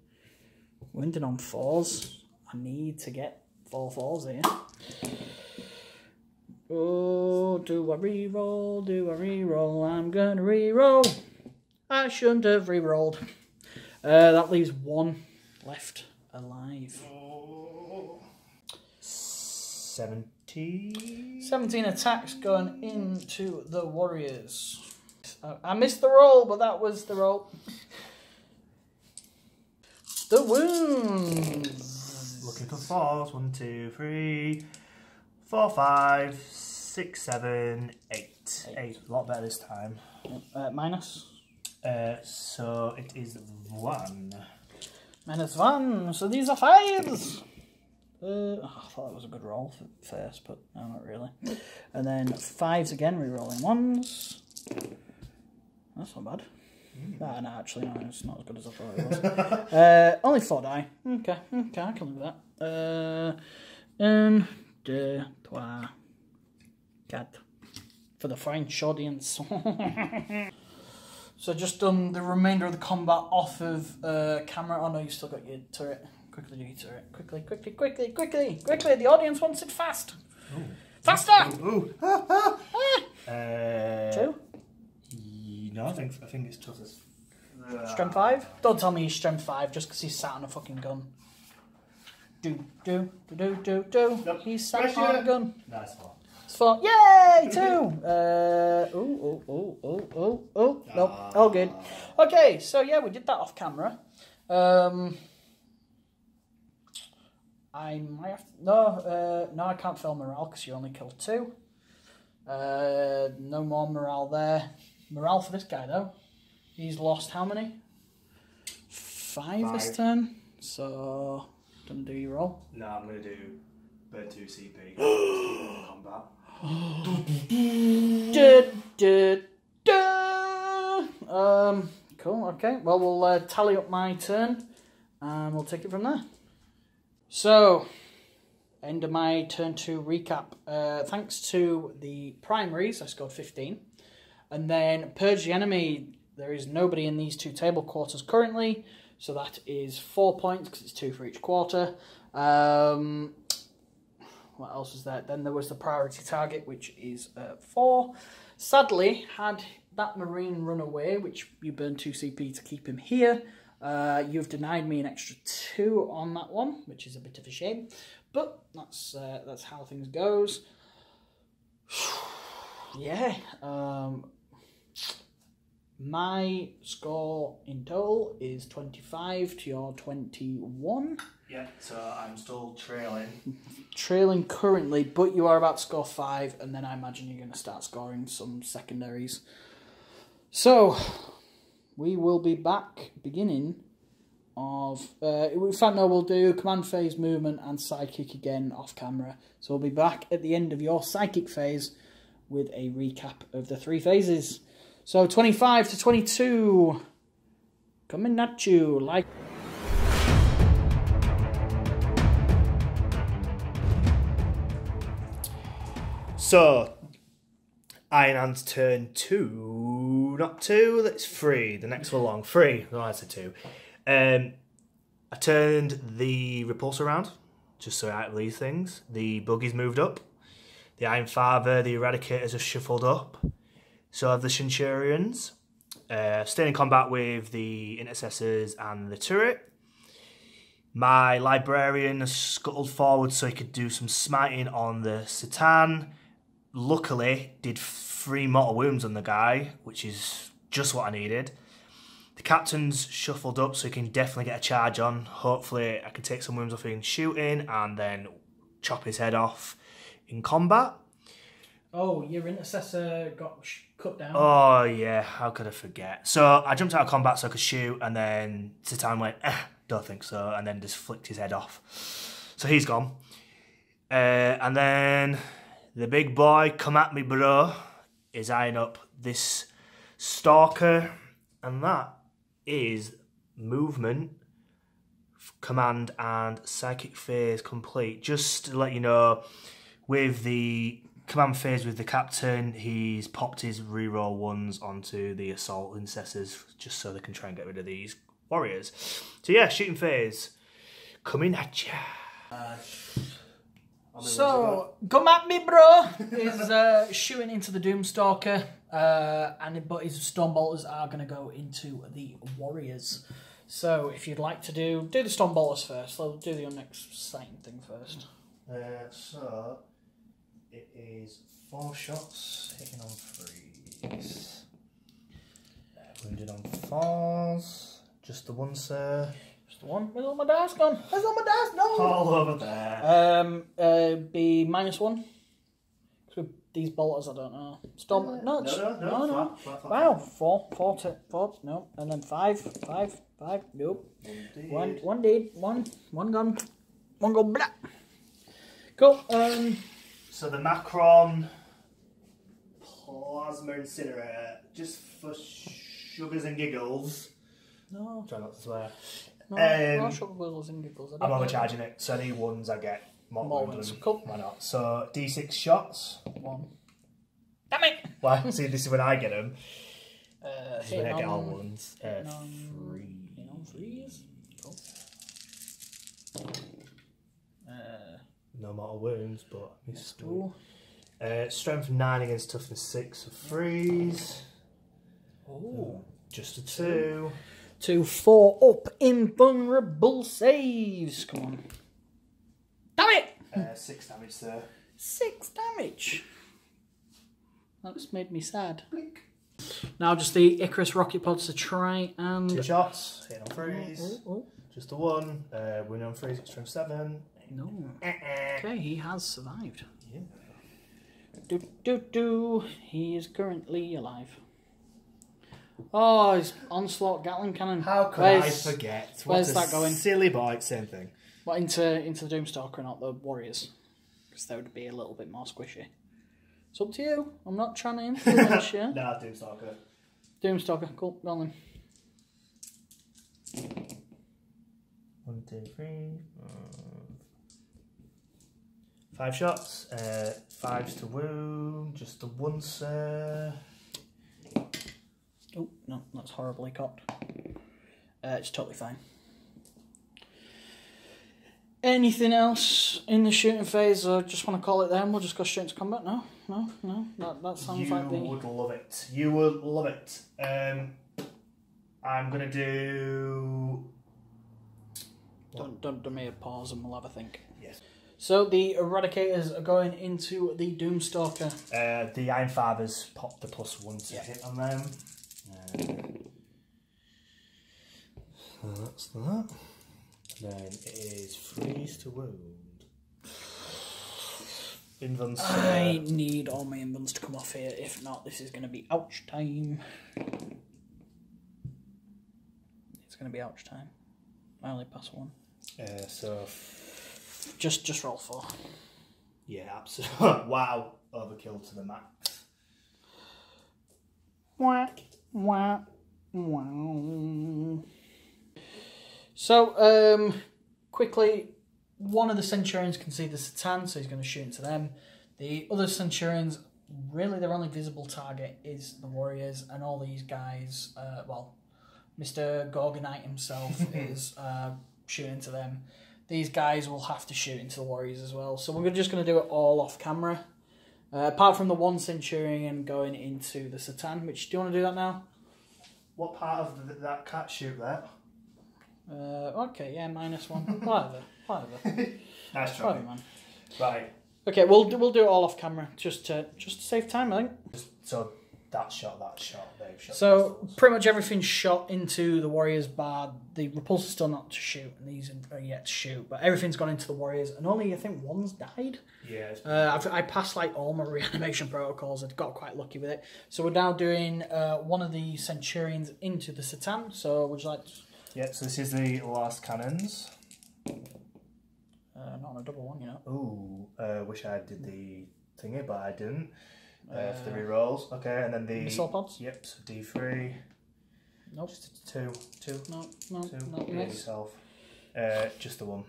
Winding on fours. I need to get four fours in. Oh, do I re-roll? Do I re-roll? I'm gonna re-roll. I shouldn't have re-rolled. Uh, that leaves one left alive. Seventy. 17 attacks going into the Warriors. Uh, I missed the roll, but that was the roll. The wounds. Looking for fours. One, two, three, four, five, six, seven, eight. Eight. A lot better this time. Uh, minus. Uh, so it is one. Minus one. So these are fives. Uh, oh, I thought that was a good roll for first, but no, not really. And then fives again, re-rolling ones. That's not bad. Nah, no, actually, no, it's not as good as I thought it was. uh, only four die. Okay, okay, I can live with that. Uh, un, deux, trois, quatre. For the French audience. so just done the remainder of the combat off of uh, camera. Oh no, you still got your turret. Quickly do your turret. Quickly, quickly, quickly, quickly, quickly. The audience wants it fast. Faster! Ooh. Ah, ah. Uh, Two. Ye- No, I think I think it's tough as. Strength five? Don't tell me he's strength five just because he's sat on a fucking gun. do, do, do, do, do, do. Nope. He's sat Pressure. on a gun. Nice one. It's for yay two. Uh, oh, oh, oh, oh, oh, oh. Nope, all good. Okay, so yeah, we did that off camera. Um, I might have to, no, uh, no, I can't film morale because you only killed two. Uh, no more morale there. Morale for this guy though. He's lost how many? Five, this Five. turn. So, don't do your roll. No, I'm gonna do burn two CP. combat. Du, du, du. Um, cool, okay. Well, we'll uh, tally up my turn and we'll take it from there. So, end of my turn two recap. Uh, thanks to the primaries, I scored 15. And then Purge the Enemy, there is nobody in these two table quarters currently. So that is four points because it's two for each quarter. Um, what else was there? Then there was the priority target, which is uh, four. Sadly, had that marine run away, which you burned two CP to keep him here, uh, you've denied me an extra two on that one, which is a bit of a shame. But that's uh, that's how things goes. yeah. Um, my score in total is twenty five to your twenty one Yeah, so I'm still trailing. trailing currently, but you are about to score five, and then I imagine you're going to start scoring some secondaries. So, we will be back beginning of. Uh, in fact, no, we'll do command phase movement and psychic again off camera. So, we'll be back at the end of your psychic phase with a recap of the three phases. So, 25 to 22. Coming at you like. So, Iron Hand's turn two, not two, that's three. The next one along, three. No, I said two. Um, I turned the repulsor around, just so out of these things. The buggies moved up. The Iron Father, the Eradicators have shuffled up. So have the Centurions. Uh, staying in combat with the Intercessors and the turret. My Librarian scuttled forward so he could do some smiting on the C'tan luckily did three mortal wounds on the guy, which is just what I needed. The captain's shuffled up so he can definitely get a charge on. Hopefully I can take some wounds off him shooting and then chop his head off in combat. Oh, your intercessor got cut down. Oh yeah, how could I forget? So I jumped out of combat so I could shoot and then C'tan went, eh, don't think so, and then just flicked his head off. So he's gone. Uh, and then the big boy, come at me bro, is eyeing up this stalker, and that is movement, command, and psychic phase complete. Just to let you know, with the command phase with the captain, he's popped his reroll ones onto the assault incessors just so they can try and get rid of these warriors. So yeah, shooting phase coming at ya. So, come at me, bro! is uh, shooting into the Doomstalker, uh, and but his Stormbolters are going to go into the Warriors. So, if you'd like to do do the Stormbolters first, I'll do the unexciting thing first. Uh, so it is four shots hitting on threes. Uh, wounded on fours. Just the one, sir. Just the one. Where's all my dice gone? Where's all my dice? No. All over there. Um, uh, be minus one. 'Cause with these bolters, I don't know. Storm. no, it's- no, no, no, no. flat, flat, flat, Wow, four, four, to, four, no, and then five, five, five. Nope. One, one dead, one, one gone, one gone. Blah. Cool. Um, So the Macro plasma incinerator, just for sugars and giggles. no, Try not to swear. no, Um, no sugar wiggles and giggles. I I'm overcharging it, so any ones I get more, More ones, than- cool. Why not? So D6 shots. One. Damn it! Well, see, this is when I get them. Uh, This is when I get all ones. Uh, hitting on, three. hitting. Cool. No mortal wounds, but it's two. Uh, strength nine against toughness six for threes. Oh. Just a two. Two, four up invulnerable saves. Come on. Damn it! Uh, six damage, sir. Six damage. That's made me sad. Now just the Icarus rocket pods to try and. Two shots, hit on freeze. Oh, oh, Just the one. Uh, win on freeze, extreme seven. No. Okay, he has survived. Yeah. Do do do. He is currently alive. Oh, his onslaught Gatling cannon. How could Where's- I forget? where's what a that going? Silly boy, same thing. What into into the Doomstalker, not the Warriors, because they would be a little bit more squishy. It's up to you. I'm not trying to influence you. Nah, Doomstalker. Doomstalker, cool, go on then. One, two, three. uh, Five shots. Uh, fives to wound. Just the one, sir. Oh no, that's horribly cocked. Uh, it's totally fine. Anything else in the shooting phase, I just want to call it then? We'll just go straight into combat. No, no, no. That that sounds you like the. would love it. You would love it. Um, I'm gonna do. Don't don't do me a pause, and we'll have a think. So the Eradicators are going into the Doomstalker. Uh, the Iron Fathers pop the plus one to Yeah. hit on them. Uh, so that's that. Then it is freeze to wound. Invulns. I need all my invulns to come off here. If not, this is going to be ouch time. It's going to be ouch time. I only pass one. Uh, so Just just roll four. yeah, absolutely. wow, overkill to the max. Wah, wah, wow. So, um, quickly, one of the Centurions can see the C'tan, so he's going to shoot into them. The other Centurions, really, their only visible target is the Warriors, and all these guys, uh, well, Mr. Gorgonite himself is uh, shooting into them. These guys will have to shoot into the Warriors as well, so we're just going to do it all off camera. Uh, apart from the one Centurion going into the C'tan, which do you want to do that now? What part of the, that cat shoot there? Uh, okay, yeah, minus one. whatever, whatever, Nice try. whatever, man. Right. Okay, we'll do, we'll do it all off camera, just to just to save time, I think. So that shot, that shot, they've shot. So pretty much everything's shot into the Warriors' bar. The repulsor's still not to shoot, and these are yet to shoot. But everything's gone into the Warriors, and only I think one's died. yeah. Uh, I passed like all my reanimation protocols. I got quite lucky with it. So we're now doing uh, one of the Centurions into the C'tan. So would you like? To, yeah. So this is the last cannons. uh, not on a double one, you know. Ooh, uh, wish I did the thingy, but I didn't. Uh, for the rerolls. Okay, and then the Missile pods? Yep. So D three. Nope. Just two, two, No, no, two. no. Yeah, yourself. Uh, just the one.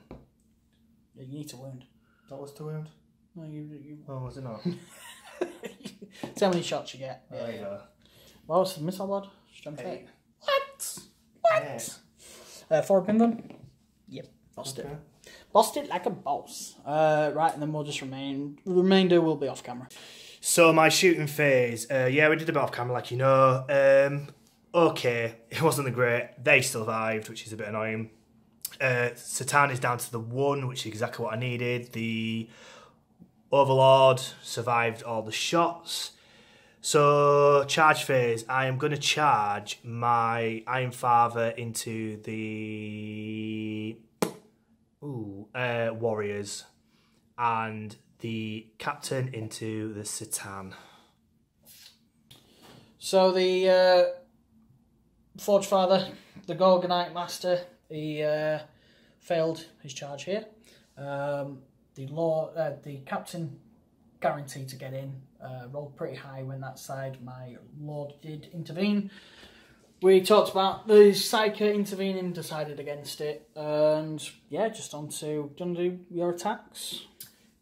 Yeah, you need to wound. That was the wound. No, you. you Oh, was it not? Tell me how many shots you get. there you go. Well, it's the missile blood. Strength eight. Eight. What? Yes. Uh, four pin them. Yep. Bossed Okay. it. Bossed it like a boss. Uh, right, and then we'll just remain. The remainder will be off camera. So my shooting phase, uh, yeah, we did a bit off camera, like you know. Um, okay, it wasn't the great. They survived, which is a bit annoying. Uh, C'tan is down to the one, which is exactly what I needed. The Overlord survived all the shots. So charge phase, I am going to charge my Iron Father into the ooh uh, Warriors, and the Captain into the C'tan. So the uh, Forge Father, the Gorgonite Master, he uh, failed his charge here. Um, the law, uh, the Captain, guaranteed to get in. Uh, rolled pretty high when that side. My Lord did intervene. We talked about the Psyker intervening, decided against it, and yeah, just on to do your attacks.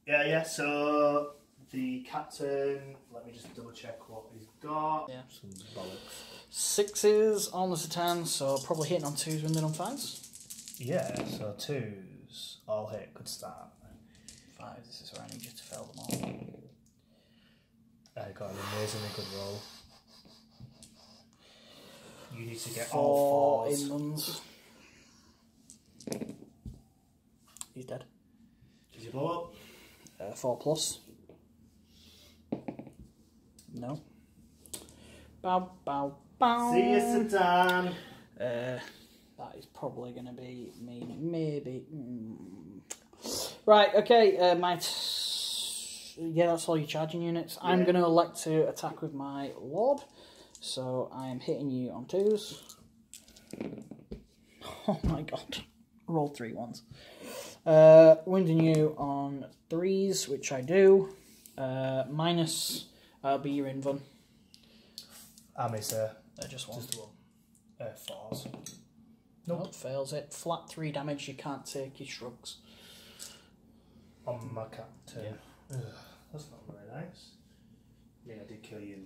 Yeah, yeah. So the Captain, let me just double check what he's got. Yeah. Some bollocks. Sixes on the C'tan, so probably hitting on twos, winding on fives. Yeah, so twos all hit. Good start. Five. This is where I need you to fail them all. I got an amazingly good roll. You need to get Four all fours. inlands. He's dead. Is he blow four plus. No. Bow, bow, bow. See you, C'tan. Uh, that is probably going to be me, maybe. Mm. Right, okay, uh, my. Yeah, that's all your charging units. I'm going to elect to attack with my Lord. So I am hitting you on twos. Oh my god. Roll three ones. Uh, wounding you on threes, which I do. Uh, minus, uh, be your invuln. I miss her. They're just one. Just one. Uh, fours. Nope. fails it. Flat three damage, you can't take your shrugs. On my captain. Ugh, that's not very nice. I mean, I did kill you,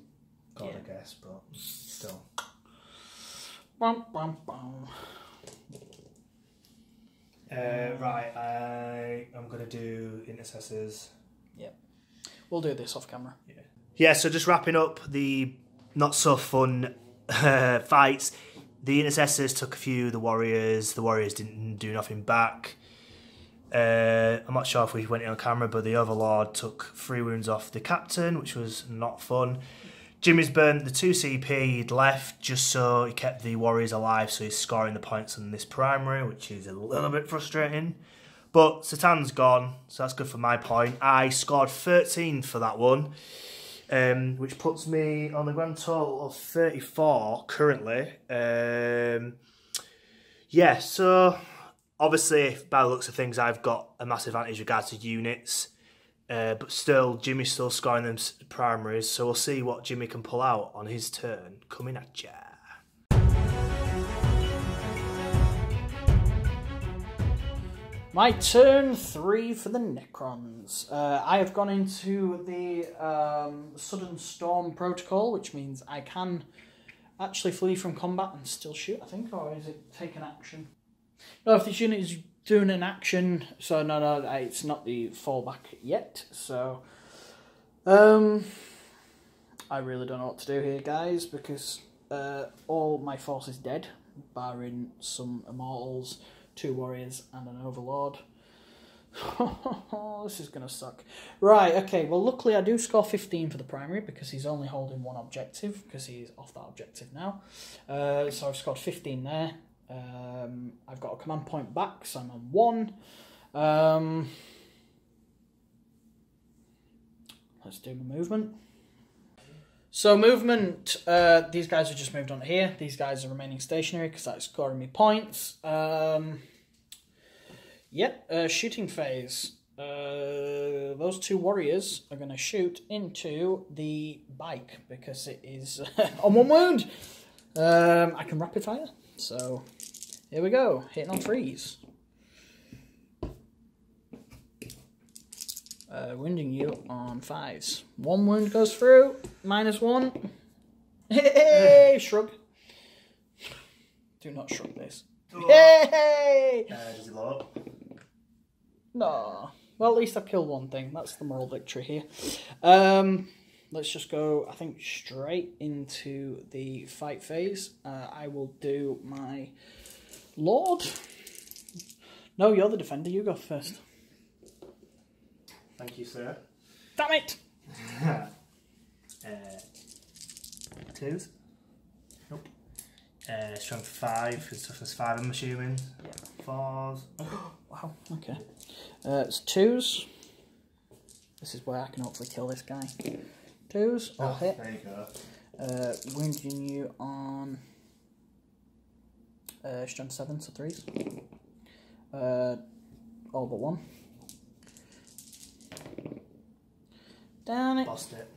God, I guess, but still. Bum, bum, bum. Uh, right, I I'm gonna do intercessors. Yep. We'll do this off camera. Yeah, Yeah. so just wrapping up the not so fun uh, fights. The intercessors took a few the warriors. The warriors didn't do nothing back. Uh, I'm not sure if we went in on camera, but the overlord took three wounds off the captain, which was not fun. Jimmy's burnt the two CP he'd left just so he kept the warriors alive, so he's scoring the points on this primary, which is a little bit frustrating. But C'tan's gone, so that's good for my point. I scored 13 for that one, um, which puts me on the grand total of 34 currently. Um, yeah, so obviously, by the looks of things, I've got a massive advantage regards to units. Uh, but still, Jimmy's still scoring them primaries, so we'll see what Jimmy can pull out on his turn. Coming at ya. My turn three for the Necrons. Uh, I have gone into the um, Sudden Storm protocol, which means I can actually flee from combat and still shoot, I think, or is it take an action? No, if this unit is doing an action, so no, no, it's not the fallback yet, so. Um, I really don't know what to do here, guys, because uh, all my force is dead, barring some immortals, two warriors, and an overlord. this is gonna suck. Right, okay, well, luckily I do score 15 for the primary because he's only holding one objective because he's off that objective now. Uh, so I've scored 15 there. I've got a command point back, so I'm on one. Um, let's do my movement. So movement, uh, these guys have just moved on here. These guys are remaining stationary because that's scoring me points. Um, yep, uh, shooting phase. Uh, those two warriors are going to shoot into the bike because it is on one wound. Um, I can rapid fire. So here we go, hitting on threes. Uh, wounding you on fives. One wound goes through, minus one. Hey, shrug. Do not shrug this. Hey! Uh, does he load? No. Well, at least I've killed one thing. That's the moral victory here. Um, let's just go, I think, straight into the fight phase. Uh, I will do my Lord. No, you're the defender. You go first. Thank you, sir. Damn it! uh, twos? Nope. Uh, strength five, and toughness five, I'm assuming. Yeah. Fours. Wow, okay. Uh, it's twos. This is where I can hopefully kill this guy. Twos, or hit. There you go. Uh, wounding you on uh, strength seven, so threes. Uh, all but one. Damn it. Lost it.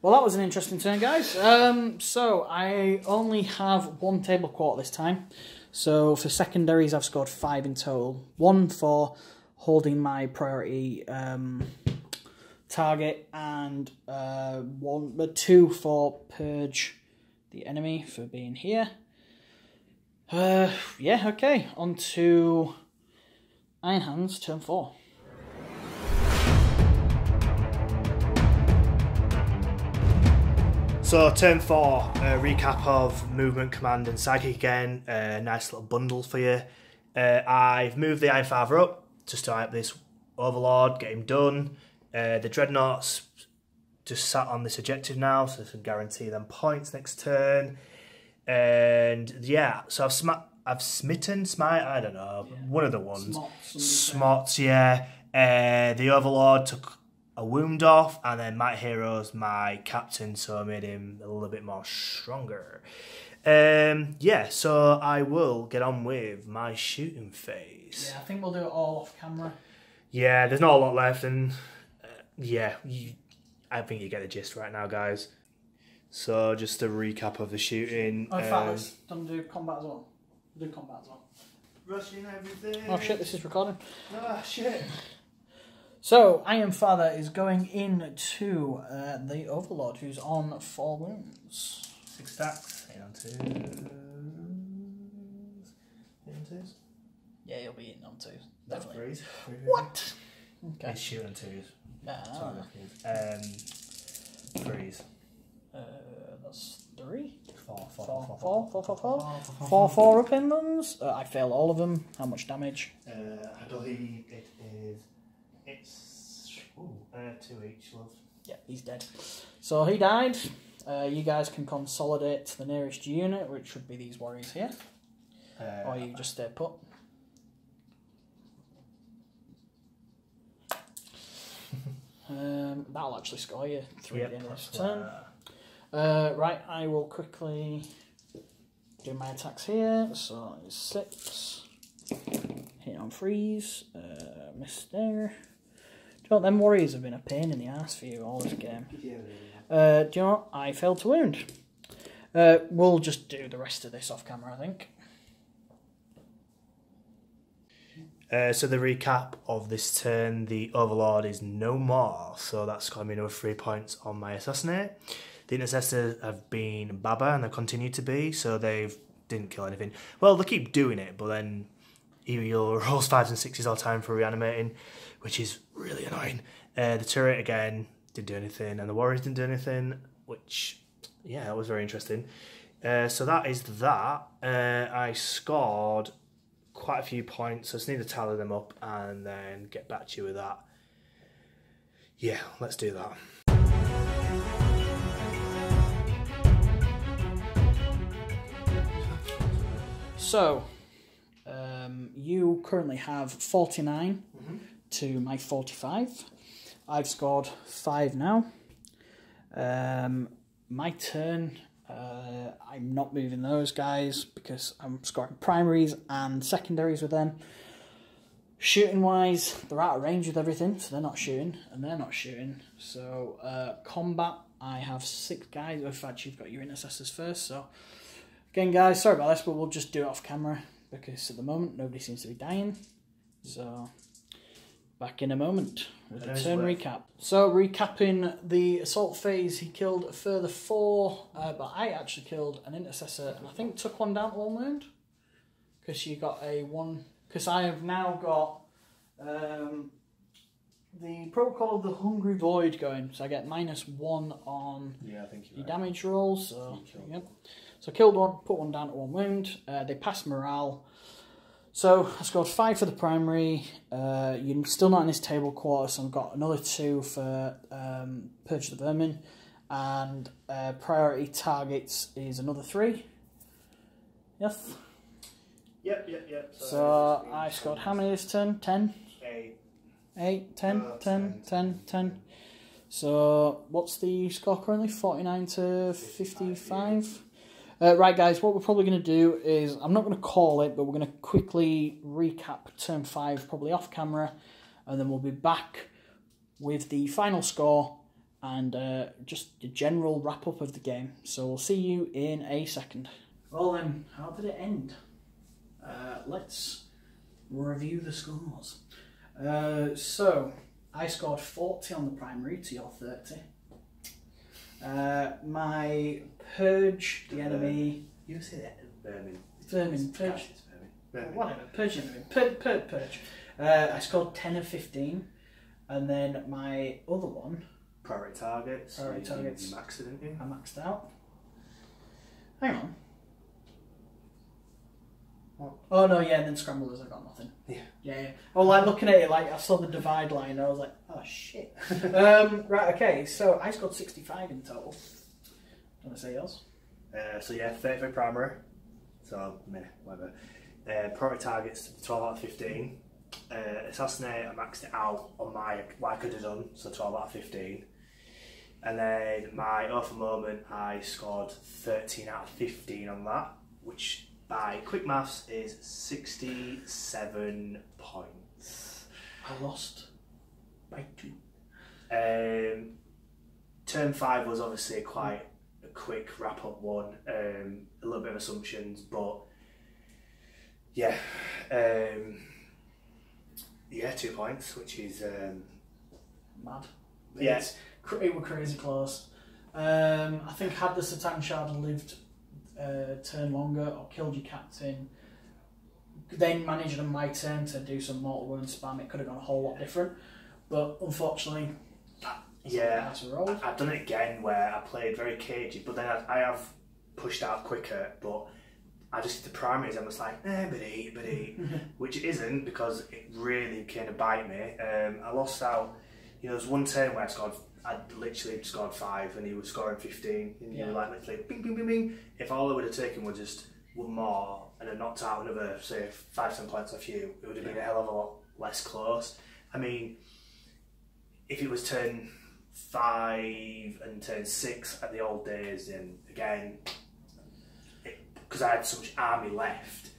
Well, that was an interesting turn, guys. Um, so I only have one table quart this time. So for secondaries, I've scored five in total. One for holding my priority um, target, and uh, one, but two for purge the enemy for being here. Uh, yeah, okay. On to Iron Hands, turn four. So turn four, uh, recap of movement, command, and psychic again. Uh, nice little bundle for you. Uh, I've moved the Iron Father up to start up this Overlord, get him done. Uh, the Dreadnoughts just sat on this objective now, so this can guarantee them points next turn. And yeah, so I've sma- I've smitten, smite, I don't know, one of the ones. Smots, Smots, yeah. Uh, the Overlord took a wound off, and then Might Hero's my captain, so I made him a little bit more stronger. Um, yeah, so I will get on with my shooting phase. Yeah, I think we'll do it all off camera. Yeah, there's not a lot left, and uh, yeah, you, I think you get the gist right now, guys. So just a recap of the shooting. Oh, in fact, um, let's don't do combat as well. Do combat as well. rushing everything. Oh shit, this is recording. Ah, shit. So, Iron Father is going into uh, the Overlord, who's on four wounds. Six stacks. Eight on twos. Eight on twos. Yeah, he'll be eating on two. That's Definitely. threes. Three, three, What? Okay. It's shooting twos. Ah, Um, threes. Uh, that's three. Four, four, Four, four, four, four, four, four. four, Four, four up in ones. Uh, I fail all of them. How much damage? Uh, I believe it is. It's ooh, uh, two each, love. Yeah, he's dead. So he died. Uh, you guys can consolidate to the nearest unit, which would be these warriors here. Uh, Or you just stay put. Um, that'll actually score you three Yep, at the end of this turn. Uh, right, I will quickly do my attacks here. So it's six. Hit on freeze. Uh, miss there. Do you know what? Them warriors have been a pain in the ass for you all this game. Uh, do you know what? I failed to wound. Uh, we'll just do the rest of this off camera, I think. Uh, so the recap of this turn, the Overlord is no more, so that's got me another three points on my Assassinate. The Intercessors have been Baba and they continue to be, so they've didn't kill anything. Well, they keep doing it, but then Uriel rolls fives and sixes all time for reanimating, which is really annoying. Uh, the turret again didn't do anything, and the Warriors didn't do anything, which yeah, that was very interesting. Uh, so that is that. Uh, I scored quite a few points. So I just need to tally them up and then get back to you with that. Yeah, let's do that. So, um, you currently have 49 to my 45. I've scored 5 now. Um, my turn. Uh, I'm not moving those guys because I'm scoring primaries and secondaries with them. Shooting wise, they're out of range with everything, so they're not shooting, and they're not shooting. So, uh, combat, I have six guys. In fact, you've got your intercessors first, so Again, guys, sorry about this, but we'll just do it off camera because at the moment nobody seems to be dying. So, back in a moment with a turn work. recap. So, recapping the assault phase, he killed a further four, uh, but I actually killed an intercessor and I think took one down to one wound because you got a one. Because I have now got um, the protocol of the hungry void going, so I get minus one on Yeah, I think your damage roll. So, You killed. So killed one, put one down to one wound. Uh, they passed morale. So I scored five for the primary. Uh, you're still not in this table quarter, so I've got another two for um, Purge the Vermin. And uh, priority targets is another three. Yes. Yep, yep, yep. So I scored how many this turn? Ten? Eight. Eight, ten, Uh, 10, 10, 10, 10. So, what's the score currently? 49 to 55? Uh, right, guys, what we're probably going to do is, I'm not going to call it, but we're going to quickly recap turn 5, probably off camera, and then we'll be back with the final score and uh, just the general wrap up of the game. So, we'll see you in a second. Well, then, how did it end? Uh, let's review the scores. Uh, so, I scored 40 on the primary to your 30. Uh, my Purge, the enemy. You say that. Vermin. Vermin, Purge. Gosh, vermin. Vermin. Whatever, Purge, the enemy. Purge, Purge, Purge. Uh, I scored 10 of 15. And then my other one, Priority targets. Priority You- targets. You maxed it, didn't you? I maxed out. Hang on. Oh no, yeah, and then scramblers I got nothing. Yeah. Yeah, yeah. Well, like looking at it, like I saw the divide line, I was like, oh shit. um, right, okay. So I scored sixty-five in total. Want to say yours? Uh, so yeah, 33 primary. So meh, whatever. Uh, priority targets 12 out of 15. Uh, assassinate, I maxed it out on my what I could have done, so 12 out of 15. And then my offer moment, I scored 13 out of 15 on that, which by quick maths is 67 points. I lost by two. Um, term five was obviously quite a quick wrap up one, um, a little bit of assumptions, but yeah, um, yeah, two points, which is um, Mad. Yeah. It were crazy close. Um, I think had the C'tan Shard lived uh, turn longer or killed your captain, then managed on my turn to do some mortal wound spam, it could have gone a whole lot different. But unfortunately, yeah. that's a roll. I- I've done it again where I played very cagey, but then I, I have pushed out quicker, but I just the primaries and was like, eh, but eight, but eight, which it isn't because it really kind of bite me. Um, I lost out, you know, there's one turn where I scored, I literally scored five and he was scoring 15, and you Yeah. were like literally bing, bing, bing, bing. If all I would have taken was just one more and then knocked out another, say, five, ten points off you, it would have been a hell of a lot less close. I mean, if it was turn five and turn six at the old days, then again, because I had so much army left,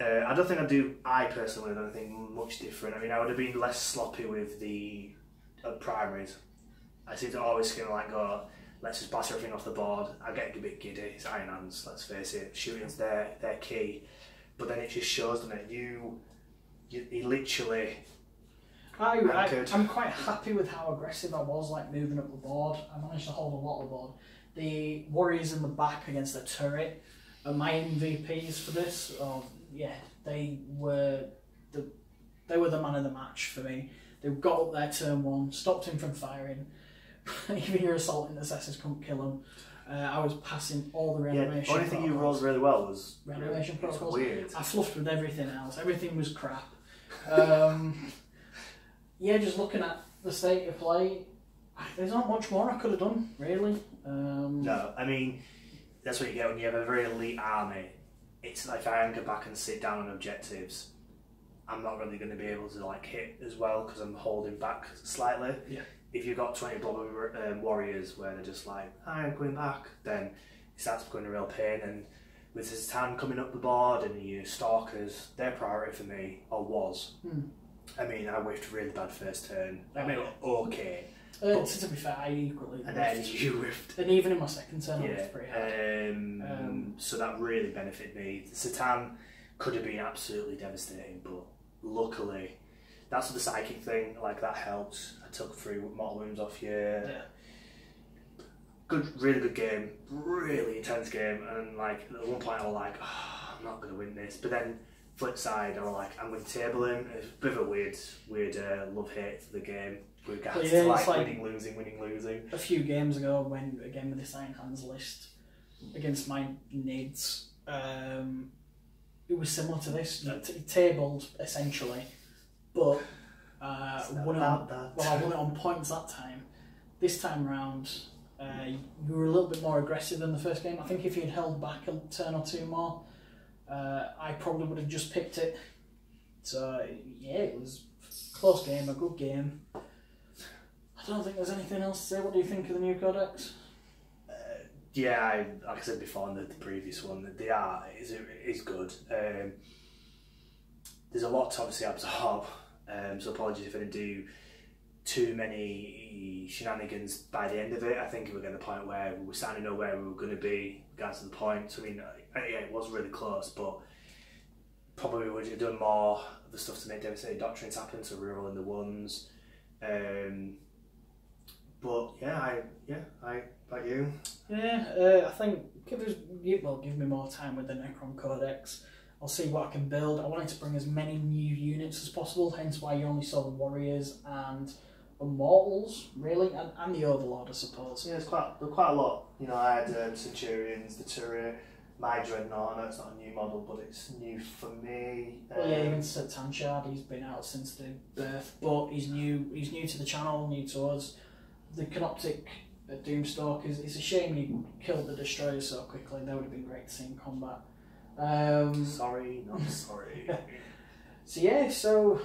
uh, I don't think I'd do, I personally don't think much different. I mean, I would have been less sloppy with the uh, primaries. I seem to always kind of like go, let's just pass everything off the board. I get a bit giddy, it's Iron Hands, let's face it. Shooting's their, their key. But then it just shows, doesn't it? You, you, he literally I, I. I'm quite happy with how aggressive I was, like moving up the board. I managed to hold a lot of the board. The Warriors in the back against the turret are my MVPs for this. Oh, yeah, they were the they were the man of the match for me. They got up there turn one, stopped him from firing. Even your assault intercessors couldn't kill him. Uh, I was passing all the Yeah, reanimation. the only thing you rolled really well was Reanimation protocols. weird. I fluffed with everything else. Everything was crap. Um, yeah, just looking at the state of play, there's not much more I could have done, really. Um, No, I mean that's what you get when you have a very elite army. It's like if I anchor back and sit down on objectives, I'm not really going to be able to like hit as well because I'm holding back slightly. Yeah. If you've got 20 blob um, warriors where they're just like, I'm going back, then it starts becoming a real pain. And with his tan coming up the board and your stalkers, their priority for me, or was. Hmm. I mean, I whiffed really bad first turn. I mean, okay. Uh, to, to be fair, I equally. And then whiffed. you whiffed And even in my second turn, I yeah. was pretty hard. Um, Um, so that really benefited me. C'tan could have been absolutely devastating, but luckily, that's the psychic thing. Like that helped. I took three mortal wounds off you. Yeah. Good, really good game. Really intense game. And like at one point, I was like, oh, I'm not going to win this. But then flip side, I was like, I'm going to table him. It's a bit of a weird, weird uh, love hate for the game. With regards Yeah, to it's like, like- winning, losing, winning, losing. A few games ago, when again with the Iron Hands list against my Nids, um, it was similar to this. You t- tabled essentially, but uh, won it on, that. well, I won it on points that time. This time round, uh, you were a little bit more aggressive than the first game. I think if you'd held back a turn or two more, uh, I probably would have just picked it. So yeah, it was close game, a good game. I don't think there's anything else to say. What do you think of the new codex? Yeah, I, like I said before in the, the previous one, the art is is good. Um, there's a lot to obviously absorb, um, so apologies if I didn't do too many shenanigans by the end of it. I think we were getting the point where we were starting to know where we were going to be regards to the points. I mean, yeah, it was really close, but probably would have done more of the stuff to make devastating doctrines happen, so we were all in the ones. Um, but yeah, I yeah, I like you. Yeah, uh, I think give us well give me more time with the Necron Codex. I'll see what I can build. I wanted to bring as many new units as possible, hence why you only saw the Warriors and Immortals, really, and, and the Overlord, I suppose. Yeah, there's quite there's quite a lot. You know, I had um, Centurions, the Turret, my dreadnought. I know it's not a new model, but it's new for me. Well, yeah, Um, even C'tan Shard, he's been out since the birth, but he's new. He's new to the channel, new to us. The Canoptek uh, Doomstalkers. It's a shame he killed the destroyer so quickly. That would have been great to see in combat. Um, sorry, not sorry. so yeah, so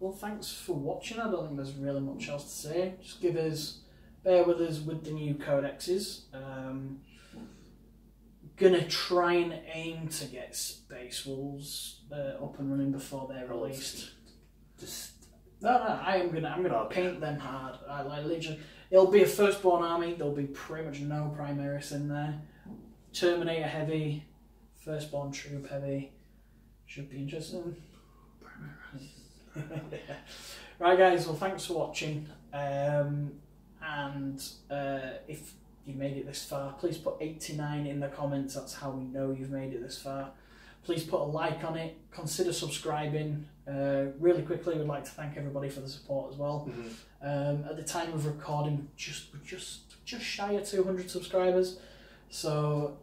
well, thanks for watching. I don't think there's really much else to say. Just give us, bear with us with the new codexes. Um, gonna try and aim to get Space Wolves uh, up and running before they're released. Just No, no, I am gonna, I'm gonna paint them hard. I like literally, it'll be a firstborn army. There'll be pretty much no Primaris in there. Terminator heavy, firstborn troop heavy. Should be interesting. right, guys. Well, thanks for watching. Um, and uh, if you made it this far, please put 89 in the comments. That's how we know you've made it this far. Please put a like on it. Consider subscribing. Uh, really quickly, we'd like to thank everybody for the support as well. mhm. Um, at the time of recording, just we're just just shy of 200 subscribers. So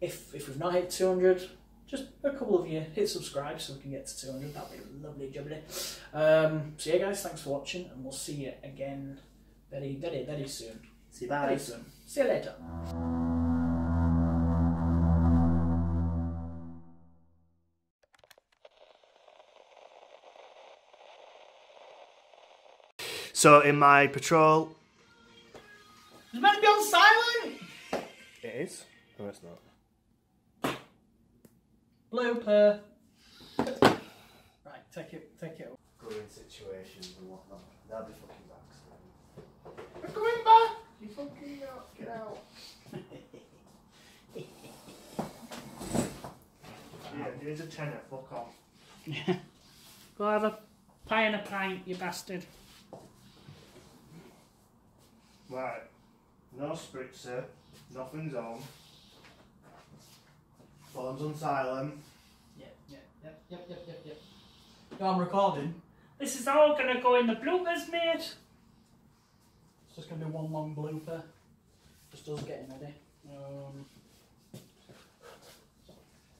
if if we've not hit 200, just a couple of you hit subscribe so we can get to 200. That'd be lovely, jubbly. Um, so yeah, guys, thanks for watching, and we'll see you again very, very, very soon. See you Very soon. See you later. So in my patrol, It's meant to be on silent. it is. No, it's not. Blooper. Right, take it, take it. Growing situations and whatnot. That'd be fucking back. We're going back. You fucking out. Get out. Yeah, here's a tenner. Fuck off. Yeah. Go have a pie and a pint, you bastard. Right. No spritzer. Nothing's on. Phone's on silent. Yep, yep, yep, yep, yep, yep, yep. No, I'm recording. This is all gonna go in the bloopers, mate. It's just gonna be one long blooper. Just us getting ready. Um,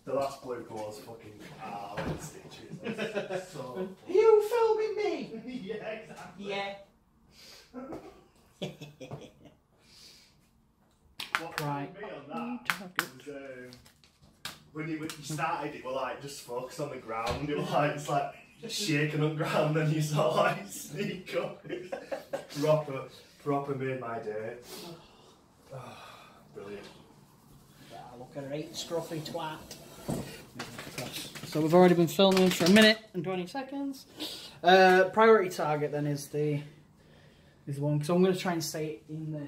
The last blooper was fucking ah, I went stitches. so. you filming me? yeah, exactly. Yeah. What Right. When you, when you started it, were like just focus on the ground. It was like it's like shaking on ground, then you of like sneak up. proper, proper made my day. Brilliant. Yeah, look at her, eight scruffy twat. So we've already been filming for a minute and 20 seconds. Uh, priority target then is the is the one because I'm going to try and say it in the,